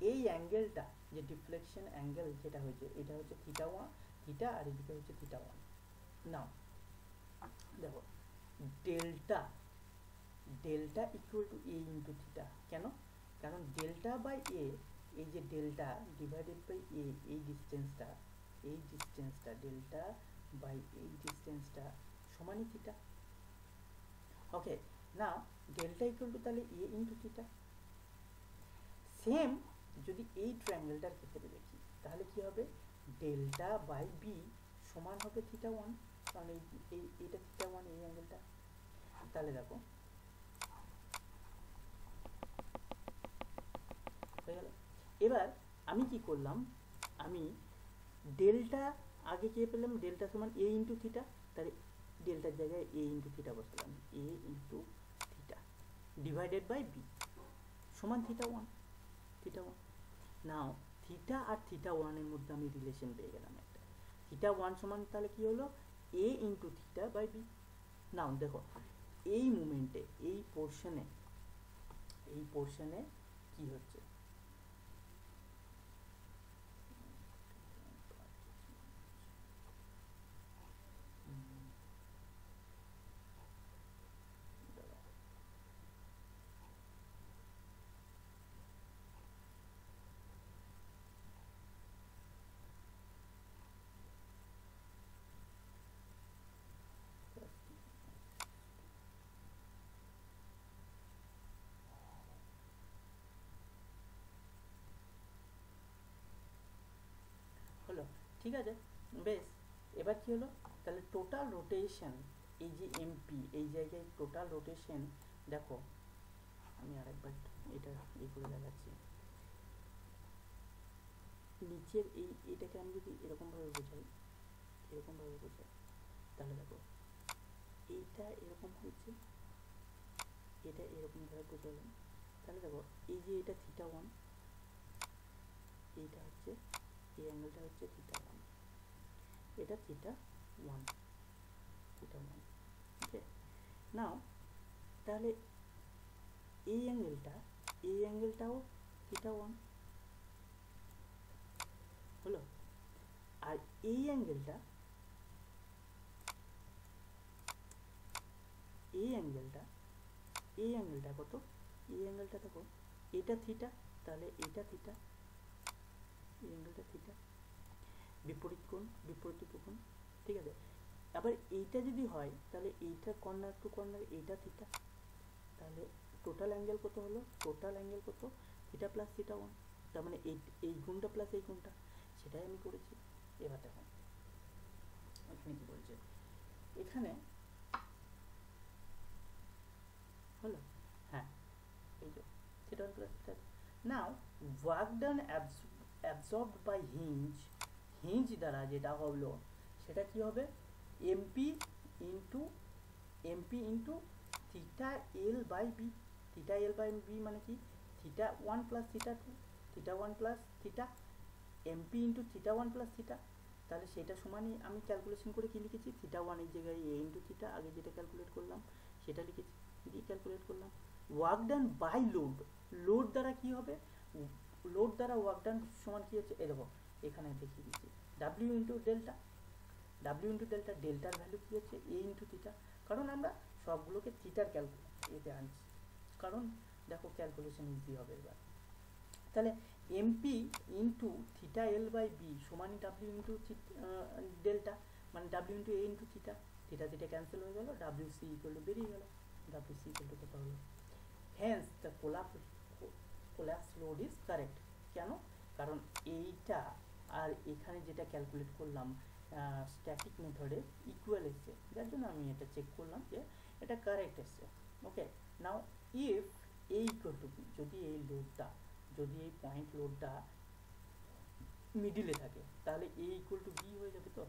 এই অ্যাঙ্গেলটা, যে ডিফ্লেকশন অ্যাঙ্গেল যেটা হয়েছে, এটা হচ্ছে থিটা ওয়ান থিটা আর এদিকে হচ্ছে থিটা ওয়ান নাও দেখো delta delta equal to A into theta কেন? কারণ ডেল্টা বাই এ এই যে ডেল্টা ডিভাইডেড বাই এ এই ডিস্টেন্সটা এই ডিস্টেন্সটা ডেল্টা বাই এই ডিস্টেন্সটা সমানই থিটা ওকে না ডেল্টা ইকুয়াল টু তাহলে এ ইন্টু থিটা সেম যদি এই ট্রায়াঙ্গেলটার ক্ষেত্রে দেখি, তাহলে কি হবে? ডেল্টা বাই বি সমান হবে থিটা ওয়ান কারণ এই এই এটা থিটা ওয়ান এই অ্যাঙ্গেলটা তাহলে দেখো, হয়ে এবার আমি কি করলাম? আমি ডেল্টা আগে কে পেলাম? ডেল্টা সমান এ ইন্টু থিটা তাহলে ডেল্টার জায়গায় এ ইন্টু থিটা বসালাম। A into theta divided by B সমান theta one theta one now theta আর থিটা ওয়ানের মধ্যে আমি রিলেশন পেয়ে গেলাম একটা। থিটা ওয়ান সমান তাহলে কী হলো? A into theta by B now দেখো, এই মুমেন্টে এই পোর্শনে এই পোর্শনে কি হচ্ছে হলো ঠিক আছে? বেশ, এবার কি হলো? তাহলে টোটাল রোটেশন এই যে এমপি এই জায়গায় টোটাল রোটেশন দেখো, আমি আরেকবার এটা ইয়ে করে দেখাচ্ছি। নিচের এই, এটাকে আমি যদি এরকমভাবে বোঝাই এরকমভাবে বোঝাই, তাহলে দেখো, এইটা এরকম হয়েছে, এটা এরকমভাবে বোঝালাম। তাহলে দেখো, এই যে এটা থিটা ওয়ান এইটা হচ্ছে এই অ্যাঙ্গেলটা হচ্ছে থিটা ওয়ান এটা theta one theta one okay now তাহলে এই অ্যাঙ্গেলটা, এই অ্যাঙ্গেলটাও থিটা ওয়ান হলো? আর এই অ্যাঙ্গেলটা এই অ্যাঙ্গেলটা এই অ্যাঙ্গেলটা কত? এই অ্যাঙ্গেলটা দেখো, এটা থিটা তাহলে এটা থিটা অ্যাঙ্গেলটা থিটা বিপরীত কোণ, বিপরীত উপকোণ, ঠিক আছে? আবার এইটা যদি হয়, তাহলে এইটা কর্নার টু কর্নার, এইটা থিটা। তাহলে টোটাল অ্যাঙ্গেল কত হলো? টোটাল অ্যাঙ্গেল কত? Theta plus theta one. তার মানে এই এই গুণটা প্লাস এই গুণটা। সেটাই আমি করেছি। এবার দেখো। এখানে কি বলছে? এখানে হলো? হ্যাঁ এই যে, theta plus theta now work done absorbed by hinge hinge দ্বারা যেটা হলো, সেটা কি হবে? MP into MP into theta L by B theta L by B মানে কি? Theta one plus theta two theta one plus theta MP into theta one plus theta তাহলে সেটা সমানই আমি ক্যালকুলেশন করে কি লিখেছি? থিটা ওয়ানের জায়গায় এ ইন্টু থিটা আগে যেটা ক্যালকুলেট করলাম, সেটা লিখেছি, দিয়ে ক্যালকুলেট করলাম। Work done by load load দ্বারা কি হবে? লোড দ্বারা ওয়ার্ক ডান সমান কি হচ্ছে? এ দেখো, এখানে দেখিয়ে দিচ্ছি। W into delta W into delta ডেল্টার ভ্যালু কী হচ্ছে? এ ইন্টু থিটা কারণ আমরা সবগুলোকে থিটার ক্যালকু এতে আনছি। কারণ দেখো ক্যালকুলেশন ইজি হবে এবার। তাহলে MP into theta L by B সমান ডাব্লিউ ইন্টু ডেল্টা মানে W into A into theta theta theta cancel হয়ে গেল ডাব্লিউ সি ইকুয়াল টু বেরিয়ে গেল। ডাব্লিউ সি ইকুয়াল টু কত হলো? Hence the collapse collapse load is correct কেন? কারণ এইটা আর এখানে যেটা ক্যালকুলেট করলাম স্ট্যাটিক মেথডে ইকুয়াল এসছে। যার জন্য আমি এটা চেক করলাম যে এটা কারেক্ট এসছে। Okay now if A equal to যদি এই লোডটা যদি এই পয়েন্ট লোডটা মিডিলে থাকে, তাহলে এ ইকুয়াল টু বি হয়ে যাবে তো?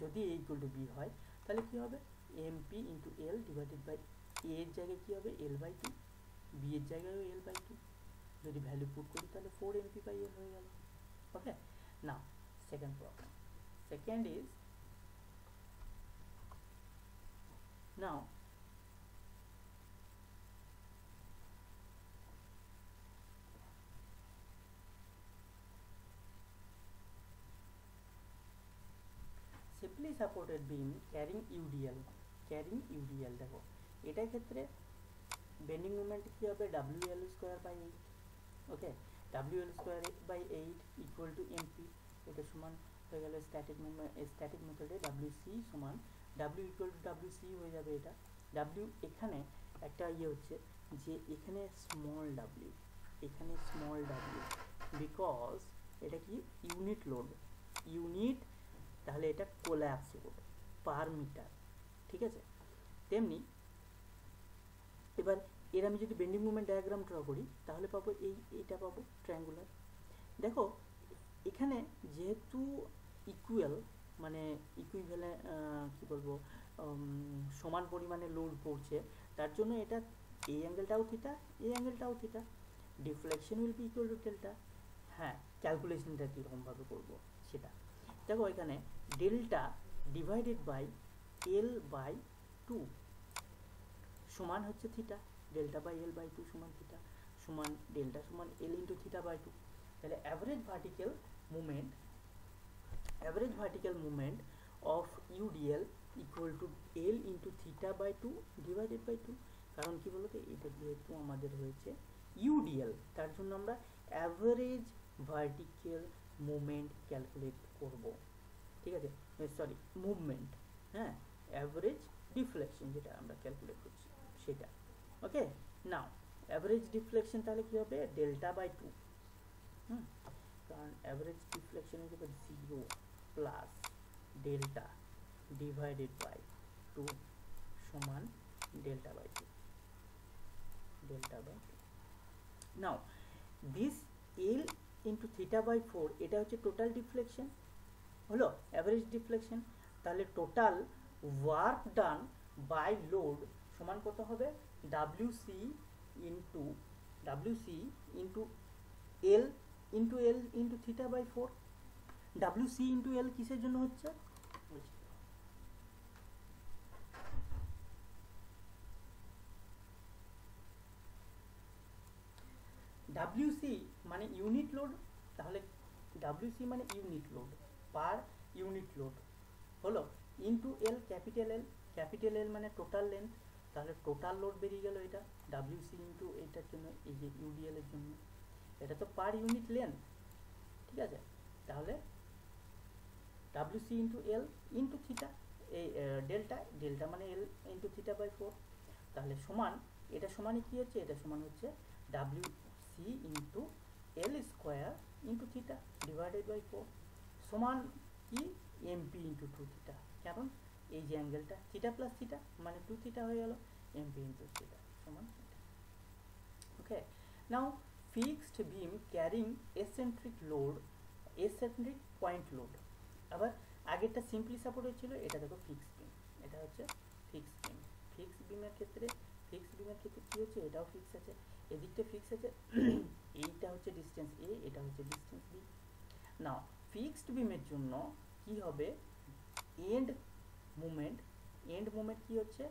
যদি এ ইকুয়াল টু বি হয়, তাহলে কি হবে? M P into L divided by এর জায়গায় কি হবে? এল বাই টু বি এর জায়গায়ও এল বাই টু যদি ভ্যালু পুট করি, তাহলে ফোর এমপি বাই এল হয়ে গেল। ওকে না second problem second is, now, simply supported beam carrying UDL carrying UDL দেখো, এটার ক্ষেত্রে বেন্ডিং মোমেন্ট কি হবে? WL square by eight okay WL square by eight equal to MP এটা সমান হয়ে গেল স্ট্যাটিক স্ট্যাটিক মেথডে ডাব্লিউ সি সমান W equal to W C হয়ে যাবে এটা। ডাব্লিউ এখানে একটা ইয়ে হচ্ছে যে এখানে স্মল ডাব্লিউ এখানে স্মল ডাব্লিউ বিকজ এটা কি? ইউনিট লোড ইউনিট তাহলে এটা কোল্যাপস লোড পার মিটার ঠিক আছে? তেমনি এবার এর আমি যদি বেন্ডিং মুভমেন্ট ডায়াগ্রাম ড্র করি, তাহলে পাবো এই, এইটা পাবো ট্রায়াঙ্গুলার দেখো, এখানে যেহেতু ইকুয়াল মানে ইকুইভ্যালে কি বলব সমান পরিমাণে লোড পড়ছে, তার জন্য এটা এই অ্যাঙ্গেলটাও থিটা এই অ্যাঙ্গেলটাও theta deflection will be equal to delta হ্যাঁ ক্যালকুলেশনটা কীরকমভাবে করব সেটা। দেখো এখানে delta divided by L by two সমান হচ্ছে theta, delta by L by two সমান থিটা, সমান ডেল্টা সমান L into theta by two তাহলে average vertical movement average vertical movement of UDL equal to L into theta by two divided by two কারণ কি বলতো? এটা যেহেতু আমাদের হয়েছে ইউডিএল তার জন্য আমরা অ্যাভারেজ ভার্টিক্যাল মুভমেন্ট ক্যালকুলেট করব। ঠিক আছে? সরি মুভমেন্ট হ্যাঁ? অ্যাভারেজ ডিফ্লেকশন যেটা আমরা ক্যালকুলেট করছি। সেটা। ওকে নাও অ্যাভারেজ ডিফ্লেকশন তাহলে কি হবে? ডেল্টা বাই টু হুম? কারণ অ্যাভারেজ ডিফ্লেকশন যাবে zero plus delta divided by two সমান delta by two delta by two now this L into theta by four এটা হচ্ছে টোটাল ডিফ্লেকশন হলো অ্যাভারেজ ডিফ্লেকশন তাহলে total work done by load সমান কত হবে? W C into W C into L into L into theta by four W C into L কিসের জন্য হচ্ছে? ডাব্লিউ সি মানে ইউনিট লোড তাহলে ডাব্লিউ সি মানে unit load per unit load হলো into L capital L capital L মানে total length তাহলে total load বেরিয়ে গেল এটা ডাব্লিউ সি ইন্টু এটার জন্য, এই যে ইউডিএল এর জন্য। এটা তো পার ইউনিট লেন্থ ঠিক আছে? তাহলে W C into L into theta এই ডেল্টা ডেল্টা মানে L into theta by four তাহলে সমান, এটা সমানই কী হচ্ছে? এটা সমান হচ্ছে W C into L square into theta divided by four সমান কি? এমপি ইন্টু টু থিটা কারণ এই যে অ্যাঙ্গেলটা থিটা প্লাস থিটা মানে টু থিটা হয়ে গেল এমপি ইন্টু থিটা সমান okay now fixed beam carrying eccentric load eccentric point load আবার আগেরটা সিম্পলি সাপোর্ট হচ্ছিল এটা দেখো ফিক্স বিম এটা হচ্ছে ফিক্স বিম ফিক্স বিমের ক্ষেত্রে ফিক্স বিমের ক্ষেত্রে কী হচ্ছে? এটাও ফিক্স আছে। এদিকটা ফিক্স আছে, এইটা হচ্ছে ডিস্টেন্স এ এটা হচ্ছে ডিস্টেন্স বি নাও ফিক্সড বিমের জন্য কি হবে? এন্ড মুভমেন্ট এন্ড মুভমেন্ট কি হচ্ছে?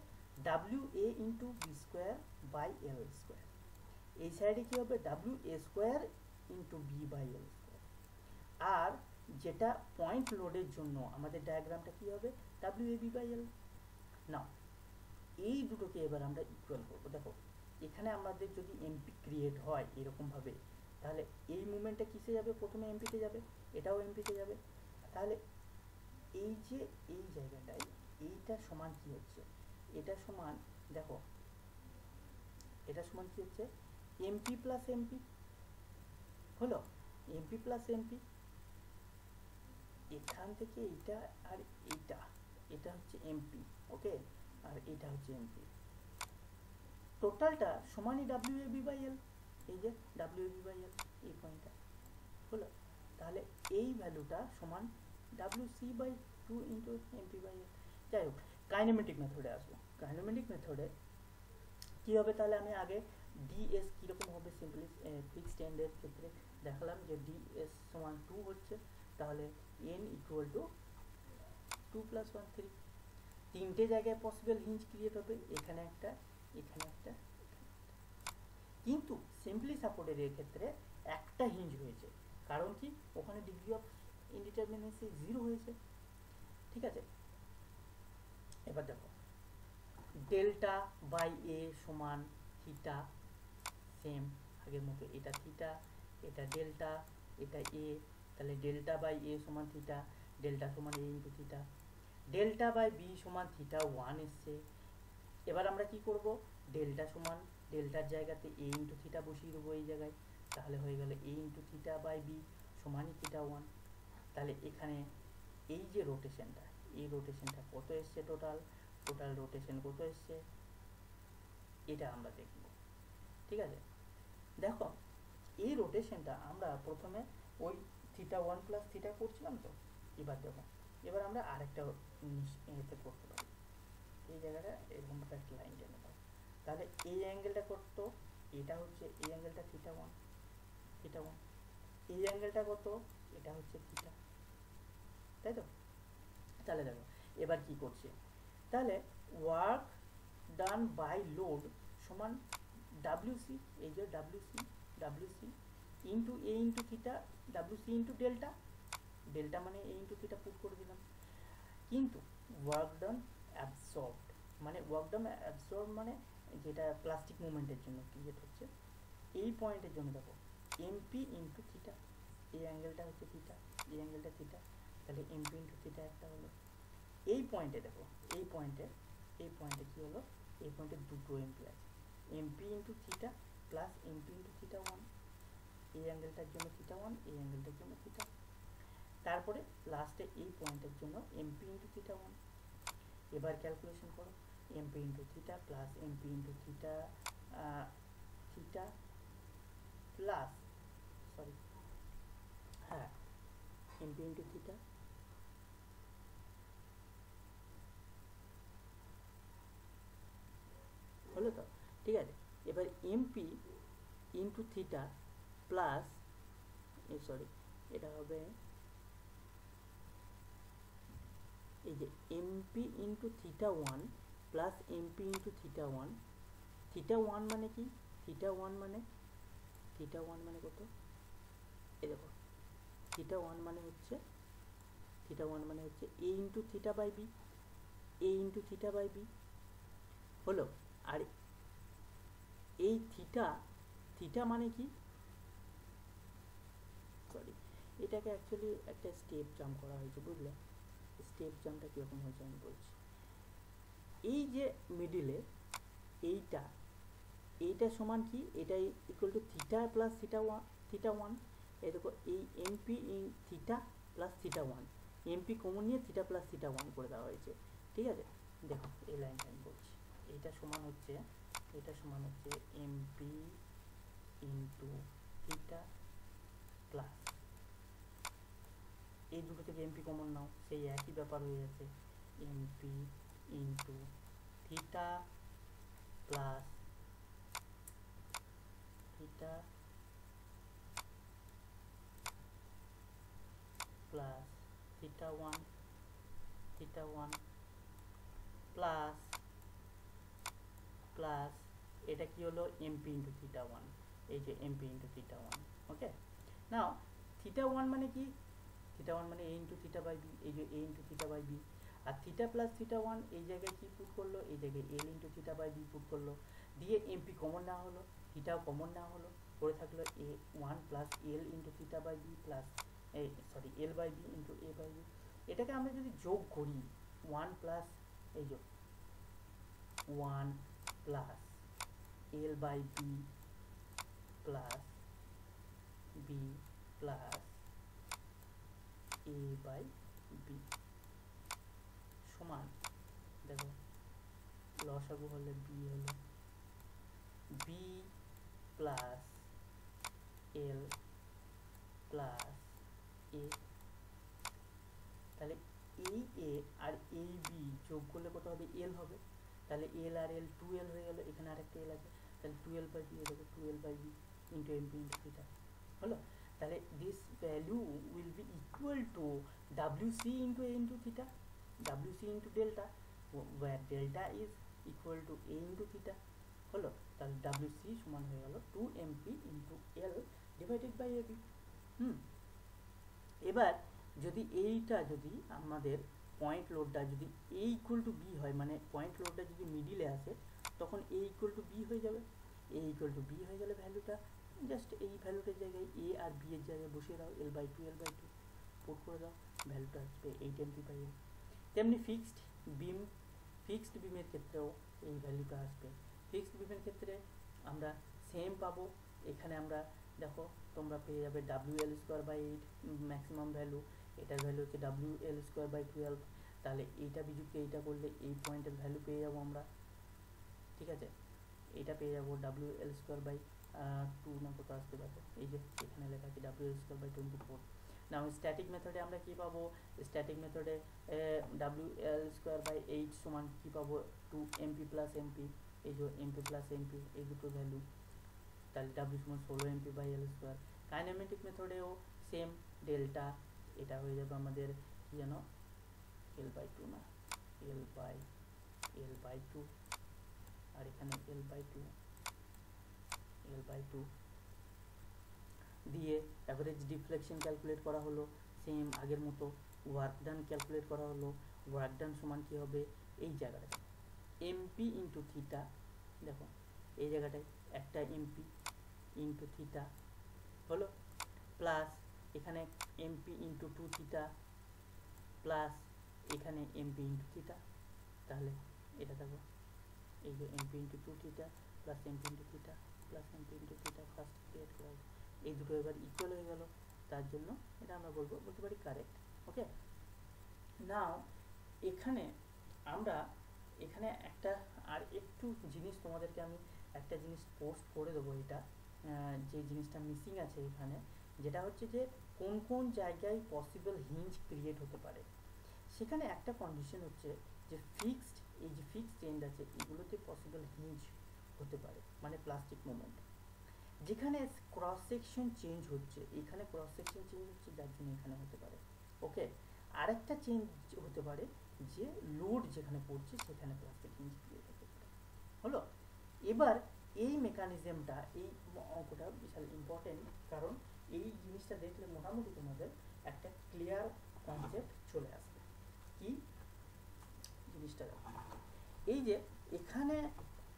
W A into B square by L square এই সাইডে কি হবে? W A square into B by L square আর যেটা পয়েন্ট লোডের জন্য আমাদের ডায়াগ্রামটা কি হবে? W A B by L now এই দুটোকে এবার আমরা ইকুয়াল করব। দেখো, এখানে আমাদের যদি এমপি ক্রিয়েট হয় এরকমভাবে, তাহলে এই মুভমেন্টটা কিসে যাবে? প্রথমে এমপিতে যাবে, এটাও এমপিতে যাবে। তাহলে এই যে এই জায়গাটায়, এইটা সমান কি হচ্ছে? এটা সমান, দেখো, এটা সমান কি হচ্ছে? এমপি প্লাস এমপি হলো? এমপি প্লাস এমপি এখান থেকে এইটা আর এইটা, এটা হচ্ছে এমপি ওকে আর এটা হচ্ছে এমপি টোটালটা সমানই W A B by L এই যে W A B by L এই পয়েন্টটা হলো? তাহলে এই ভ্যালুটা সমান W C by two into MP by যাই হোক কাইনেমেটিক মেথডে আসব। কাইনেমেটিক মেথডে কী হবে তাহলে? আমি আগে ডিএস কীরকম হবে? সিম্পলি ফিক্সড এন্ডের ক্ষেত্রে দেখালাম যে ডিএস সমান টু হচ্ছে। তাহলে N equal to two plus one three তিনটে জায়গায় পসিবল হিঞ্জ ক্রিয়েট হবে। এখানে একটা এখানে একটা। কিন্তু সিম্পলি সাপোর্টের এর ক্ষেত্রে একটা হিঞ্জ হয়েছে। কারণ কি? ওখানে ডিগ্রি অফ ইনডিটারমিনেন্সি জিরো হয়েছে। ঠিক আছে? এবার দেখো। ডেল্টা বাই এ সমান থিটা সেম আগের মতো এটা থিটা, এটা ডেল্টা, এটা এ তাহলে ডেল্টা বাই এ সমান থিটা, ডেল্টা সমান A into theta. Delta by B সমান থিটা ওয়ান এসছে। এবার আমরা কি করব? ডেল্টা সমান ডেল্টার জায়গাতে এ ইন্টু থিটা বসিয়ে দেবো এই জায়গায়। তাহলে হয়ে গেল A into theta by B সমানই theta one তাহলে এখানে এই যে রোটেশনটা এই রোটেশনটা কত এসছে টোটাল টোটাল রোটেশন কত এসছে? এটা আমরা দেখব। ঠিক আছে? দেখো, এই রোটেশনটা আমরা প্রথমে ওই থিটা ওয়ান প্লাস থিটা করছিলাম তো? এবার দেখো, এবার আমরা আরেকটা এতে করতে পারি। এই জায়গাটা এরকম একটা লাইন টেনে দাও। তাহলে এই অ্যাঙ্গেলটা কত? এটা হচ্ছে এই অ্যাঙ্গেলটা থিটা ওয়ান থিটা ওয়ান এই অ্যাঙ্গেলটা কত? এটা হচ্ছে থিটা তাই তো? তাহলে দেখো, এবার কি করছে? তাহলে ওয়ার্ক ডান বাই লোড সমান ডাব্লিউ সি এই যে W C W C into A into theta W C into delta delta মানে এ ইন্টু থিটা পুট করে দিলাম। কিন্তু ওয়ার্ক ডান অ্যাবসর্বড মানে ওয়ার্ক ডান অ্যাবসর্ব মানে যেটা প্লাস্টিক মুভমেন্টের জন্য ক্রিয়েট হচ্ছে। এই পয়েন্টের জন্য দেখো এমপি ইন্টু থিটা এই অ্যাঙ্গেলটা হচ্ছে থিটা এই অ্যাঙ্গেলটা থিটা তাহলে এমপি ইন্টু থিটা একটা হলো। এই পয়েন্টে দেখো, এই পয়েন্টে এই পয়েন্টে কী হলো? এই পয়েন্টে দুটো এমপি আছে। MP into theta plus MP into theta one এই অ্যাঙ্গেলটার জন্য থিটা ওয়ান এই অ্যাঙ্গেলটার জন্য থিটা তারপরে লাস্টে এই পয়েন্টের জন্য এমপি ইন্টু থিটা ওয়ান এবার ক্যালকুলেশন করো MP into theta plus MP into theta theta plus হ্যাঁ। এমপি ইন্টু থিটা হলো তো? ঠিক আছে। এবার MP into theta plus sorry এটা হবে এই যে MP into theta one plus MP into theta one theta one মানে কি? থিটা ওয়ান মানে? থিটা ওয়ান মানে কত? এই দেখো। থিটা ওয়ান মানে হচ্ছে থিটা ওয়ান মানে হচ্ছে A into theta by B A into theta by B হলো? আর এই থিটা থিটা মানে কি? সরি এটাকে অ্যাকচুয়ালি একটা স্টেপ জাম্প করা হয়েছে, বুঝলে? স্টেপ জাম্পটা কীরকম হয়েছে আমি বলছি। এই যে মিডিলে এইটা এইটা সমান কি? এটা equal to theta plus theta one theta one এই দেখো এই MP in theta plus theta one MP common নিয়ে থিটা প্লাস থিটা ওয়ান করে দেওয়া হয়েছে। ঠিক আছে? দেখো, এই লাইনটা আমি বলছি। এটা সমান হচ্ছে এটা সমান হচ্ছে এমপি ইন্টু থিটা প্লাস এই দুটো থেকে এমপি কমন নাও, সেই একই ব্যাপার হয়ে যাচ্ছে। MP into theta plus theta plus theta one theta one plus plus এটা কি হলো? এমপি ইন্টু থিটা ওয়ান এই যে MP into theta one okay now theta one মানে কি? থিটা ওয়ান মানে A into theta by B এই যে A into theta by B R theta plus theta one এই জায়গায় কি পুট করল? এই জায়গায় L into theta by B put করল। দিয়ে এমপি কমন নেওয়া হলো থিটাও কমন নেওয়া হলো পরে থাকল A one plus L into theta by B plus এই sorry L by B into A by B এটাকে আমরা যদি যোগ করি ওয়ান প্লাস এই যোগ one plus L by B plus B plus A by B সমান, দেখো, লসাগু হলে বি হলো B plus L plus A তাহলে এই এ আর এই বি যোগ করলে কত হবে? এল হবে। তাহলে এল আর এল টু এল হয়ে গেল। এখানে আরেকটা এল আছে। তাহলে টুয়েলভ বাই বি হয়ে যাবে। Twelve by B into M P into theta হলো? তাহলে this value will be equal to W C into A into theta W C into delta where delta is equal to a into theta হলো? তাহলে W C সমান হয়ে গেল two M MP into L divided by AB হুম? এবার যদি এইটা যদি আমাদের পয়েন্ট লোডটা যদি এ ইকুয়াল টু বি হয় মানে পয়েন্ট লোডটা যদি মিডিলে আসে, তখন এ ইকুয়াল টু বি হয়ে যাবে। এ ইকুয়াল টু বি হয়ে গেলে ভ্যালুটা জাস্ট এই ভ্যালুটার জায়গায় এ আর বি এর জায়গায় বসিয়ে দাও L by two L by two put করে দাও ভ্যালুটা আসবে এইট এমপি বাই তেমনি ফিক্সড বিম ফিক্সড বিমের ক্ষেত্রেও এই ভ্যালুটা আসবে। ফিক্সড বিমের ক্ষেত্রে আমরা সেম পাবো, এখানে আমরা দেখো, তোমরা পেয়ে যাবে W L square by eight maximum value এটার ভ্যালু হচ্ছে W L square by twelve তাহলে এইটা বিযুক্ত এইটা করলে এই পয়েন্টের ভ্যালু পেয়ে যাব আমরা, ঠিক আছে? এটা পেয়ে যাব W L square by two না কত আসতে পারবে, এই যে এখানে লেখা আছে W L square by twenty four now static মেথডে আমরা কী পাবো? স্ট্যাটিক মেথডে W L square by eight সমান কী পাবো? টু এমপি প্লাস এমপি এই যে এমপি প্লাস এমপি এই দুটো ভ্যালু ডাব্লিউ সমান ষোলো MP by L square kinematic মেথডেও same delta এটা হয়ে যাবে আমাদের যেন? এল বাই টু না? L by L by two আর এখানে L by two L by two দিয়ে অ্যাভারেজ ডিফ্লেকশন ক্যালকুলেট করা হলো সেম আগের মতো ওয়ার্ক ডান ক্যালকুলেট করা হলো ওয়ার্ক ডান সমান কী হবে? এই জায়গাটায়। এমপি ইন্টু থিটা দেখো, এই জায়গাটায় একটা এমপি ইন্টু থিটা হলো? প্লাস এখানে MP into two theta plus এখানে এমপি ইন্টু থিটা তাহলে এটা দেখো। এই যে MP into two theta plus MP into theta plus MP into theta first create করা এই দুটো এবার ইকুয়াল হয়ে গেল, তার জন্য এটা আমরা বলব, বলতে পারি কারেক্ট ওকে নাও এখানে আমরা, এখানে একটা আর একটু জিনিস তোমাদেরকে আমি একটা জিনিস পোস্ট করে দেবো এটা যে জিনিসটা মিসিং আছে এখানে, যেটা হচ্ছে যে কোন কোন জায়গায় পসিবল হিঞ্জ ক্রিয়েট হতে পারে। সেখানে একটা কন্ডিশন হচ্ছে যে ফিক্সড এই যে ফিক্সড এন্ড আছে, এগুলোতে পসিবল হিঞ্জ হতে পারে মানে প্লাস্টিক মুভমেন্ট যেখানে ক্রস সেকশন চেঞ্জ হচ্ছে, এখানে ক্রস সেকশন চেঞ্জ হচ্ছে, যার জন্য এখানে হতে পারে। ওকে আরেকটা চেঞ্জ হতে পারে যে লোড যেখানে পড়ছে, সেখানে প্লাস্টিক হিঞ্জ ক্রিয়েট হতে পারে। হলো? এবার এই মেকানিজমটা এই অঙ্কটা বিশাল ইম্পর্টেন্ট কারণ এই জিনিসটা দেখলে মোটামুটি তোমাদের একটা ক্লিয়ার কনসেপ্ট চলে আসবে। কি? জিনিসটা এই যে এখানে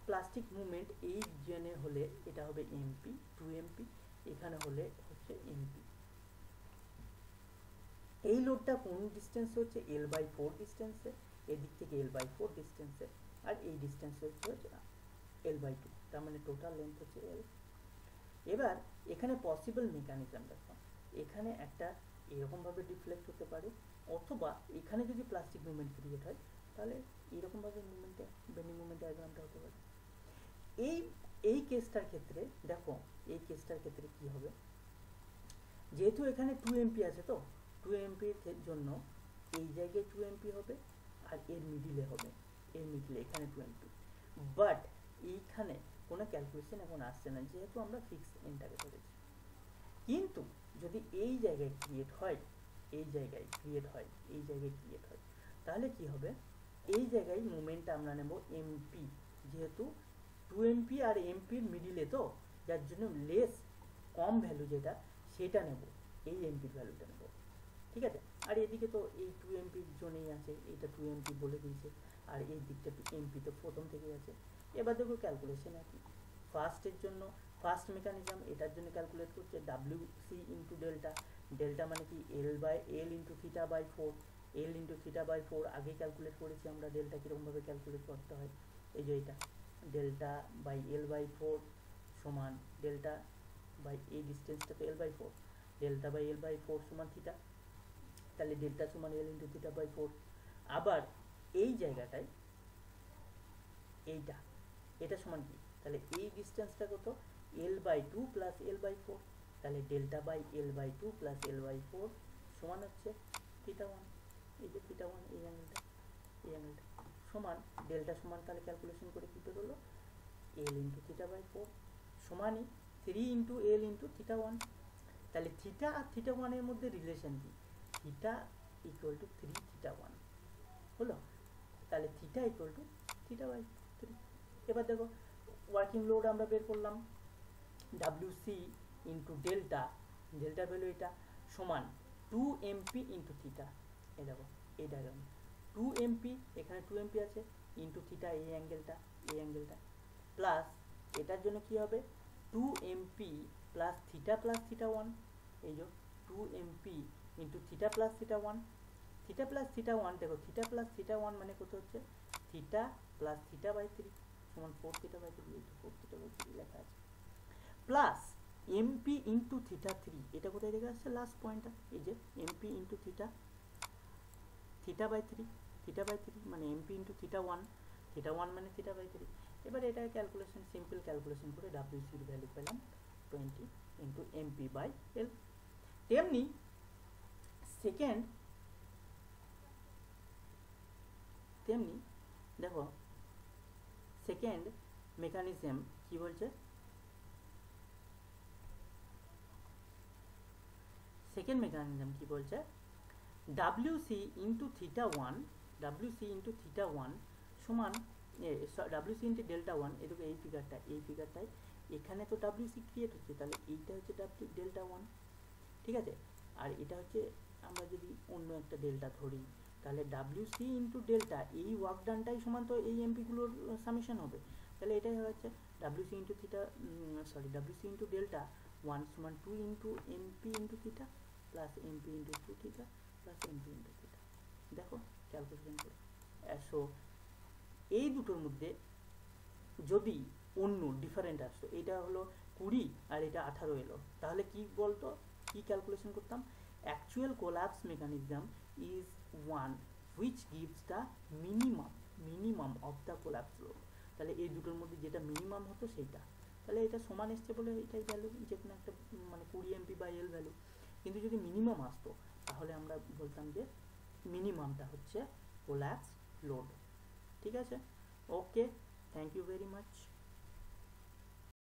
প্লাস্টিক মুভমেন্ট এই জেনে হলে এটা হবে এমপি টু এমপি এখানে হলে হচ্ছে এমপি এই লোডটা কোন ডিস্টেন্সে হচ্ছে? এল বাই ফোর ডিস্টেন্সে এদিক থেকে এল বাই ফোর ডিস্টেন্সে আর এই ডিস্টেন্স হচ্ছে এল বাই টু তার মানে টোটাল লেন্থ হচ্ছে এল এবার এখানে পসিবল মেকানিজম দেখো। এখানে একটা এরকমভাবে ডিফ্লেক্ট হতে পারে, অথবা এখানে যদি প্লাস্টিক মুভমেন্ট ক্রিয়েট হয়, তাহলে এরকমভাবে মুভমেন্টে বেন্ডিং মুভমেন্ট ডায়াগ্রামটা হতে পারে। এই এই কেসটার ক্ষেত্রে দেখো, এই কেসটার ক্ষেত্রে কি হবে? যেহেতু এখানে টু এমপি আছে তো টু এমপির জন্য এই জায়গায় টু এমপি হবে, আর এর মিডিলে হবে। এর মিডিলে এখানে টু এমপি বাট এইখানে কোনো ক্যালকুলেশন এখন আসছে না, যেহেতু আমরা ফিক্স এনটাকে ধরেছি। কিন্তু যদি এই জায়গায় ক্রিয়েট হয়, এই জায়গায় ক্রিয়েট হয়, এই জায়গায় ক্রিয়েট হয়, তাহলে কি হবে? এই জায়গায় মুভমেন্টটা আমরা নেব এমপি যেহেতু টু এমপি আর এমপির মিডিলে তো, যার জন্য লেস কম ভ্যালু যেটা, সেটা নেব, এই এমপির ভ্যালুটা নেব। ঠিক আছে? আর এদিকে তো এই টু এমপির জন্যই আছে এটা টু এমপি বলে দিয়েছে, আর এই দিকটা এমপি তো প্রথম থেকেই আছে এবার দেখো ক্যালকুলেশন একই ফার্স্টের জন্য ফার্স্ট মেকানিজম এটার জন্য ক্যালকুলেট করছে W C into delta delta মানে কি? L by L into theta by four L into theta by four আগে ক্যালকুলেট করেছি আমরা ডেল্টা কীরকমভাবে ক্যালকুলেট করতে হয়? এই যে এটা। Delta by L by four সমান ডেল্টা বাই এই ডিস্টেন্সটা তো L by four delta by L by four সমান থিটা তাহলে ডেল্টা সমান L into theta by four আবার এই জায়গাটায় এইটা এটা সমান কি? তাহলে এই ডিস্টেন্সটা কত? L by two plus L by four তাহলে delta by L by two plus L by four সমান হচ্ছে থিটা ওয়ান এই যে থিটা ওয়ান এই অ্যাঙ্গেলটা এই অ্যাঙ্গেলটা সমান ডেল্টা সমান তাহলে ক্যালকুলেশন করে কী বেরোলো? L into theta by four সমানই three into L into theta one তাহলে থিটা আর থিটা ওয়ানের মধ্যে রিলেশন কি? Theta equal to three theta one হলো? তাহলে theta equal to theta by এবার দেখো ওয়ার্কিং লোড আমরা বের করলাম। W C into delta delta value এটা সমান টু এমপি ইন্টু থিটা এ দেখো, এই ডায়াগ্রাম টু এমপি এখানে টু এমপি আছে ইন্টু থিটা এই অ্যাঙ্গেলটা এই অ্যাঙ্গেলটা প্লাস এটার জন্য কি হবে? Two MP plus theta plus theta one এই যে two MP into theta plus theta one theta plus theta one দেখো থিটা প্লাস থিটা ওয়ান মানে কত হচ্ছে? Theta plus theta by three সমান ফোর থিটা বাই থ্রি এই four theta by three লেখা আছে। Plus MP into theta three এটা কোথায় দেখা যাচ্ছে লাস্ট পয়েন্টটা এই যে MP into theta theta by three theta by three মানে MP into theta one theta one মানে থিটা বাই থ্রি এবার এটা ক্যালকুলেশন সিম্পল ক্যালকুলেশন করে ডাব্লিউ ডাব্লিউসির ভ্যালু পেলাম twenty into MP by L তেমনি সেকেন্ড তেমনি দেখো সেকেন্ড মেকানিজম কি বলছে? সেকেন্ড মেকানিজম কি বলছে? W C into theta one W C into theta one সমান W C into delta one এদিকে এই ফিগারটা এই ফিগারটায় এখানে তো ডাব্লিউ সি ক্রিয়েট হচ্ছে, তাহলে এইটা হচ্ছে ডাব্লিউ ডেল্টা ওয়ান ঠিক আছে? আর এটা হচ্ছে আমরা যদি অন্য একটা ডেল্টা ধরি তাহলে ডাব্লিউ সি ইন্টু ডেল্টা এই ওয়ার্ক ডানটাই সমান তো এই এমপিগুলোর সামেশন হবে। তাহলে এটাই হচ্ছে W C into theta sorry W C into delta one সমান two into MP into theta plus MP into two theta plus MP into theta দেখো ক্যালকুলেশন করে। সো এই দুটোর মধ্যে যদি অন্য ডিফারেন্ট আসতো, এটা হলো কুড়ি আর এটা আঠারো এলো, তাহলে কি বলতো? কি ক্যালকুলেশন করতাম? Actual collapse mechanism is one which gives the minimum minimum of the collapse load তাহলে এই দুটোর মধ্যে যেটা মিনিমাম হতো সেইটা তাহলে এটা সমান এসছে বলে এটাই ভ্যালু যে কোনো একটা মানে কুড়ি এমপি বাই এল ভ্যালু কিন্তু যদি মিনিমাম আসতো, তাহলে আমরা বলতাম যে মিনিমামটা হচ্ছে কোলাপস লোড ঠিক আছে? Okay thank you very much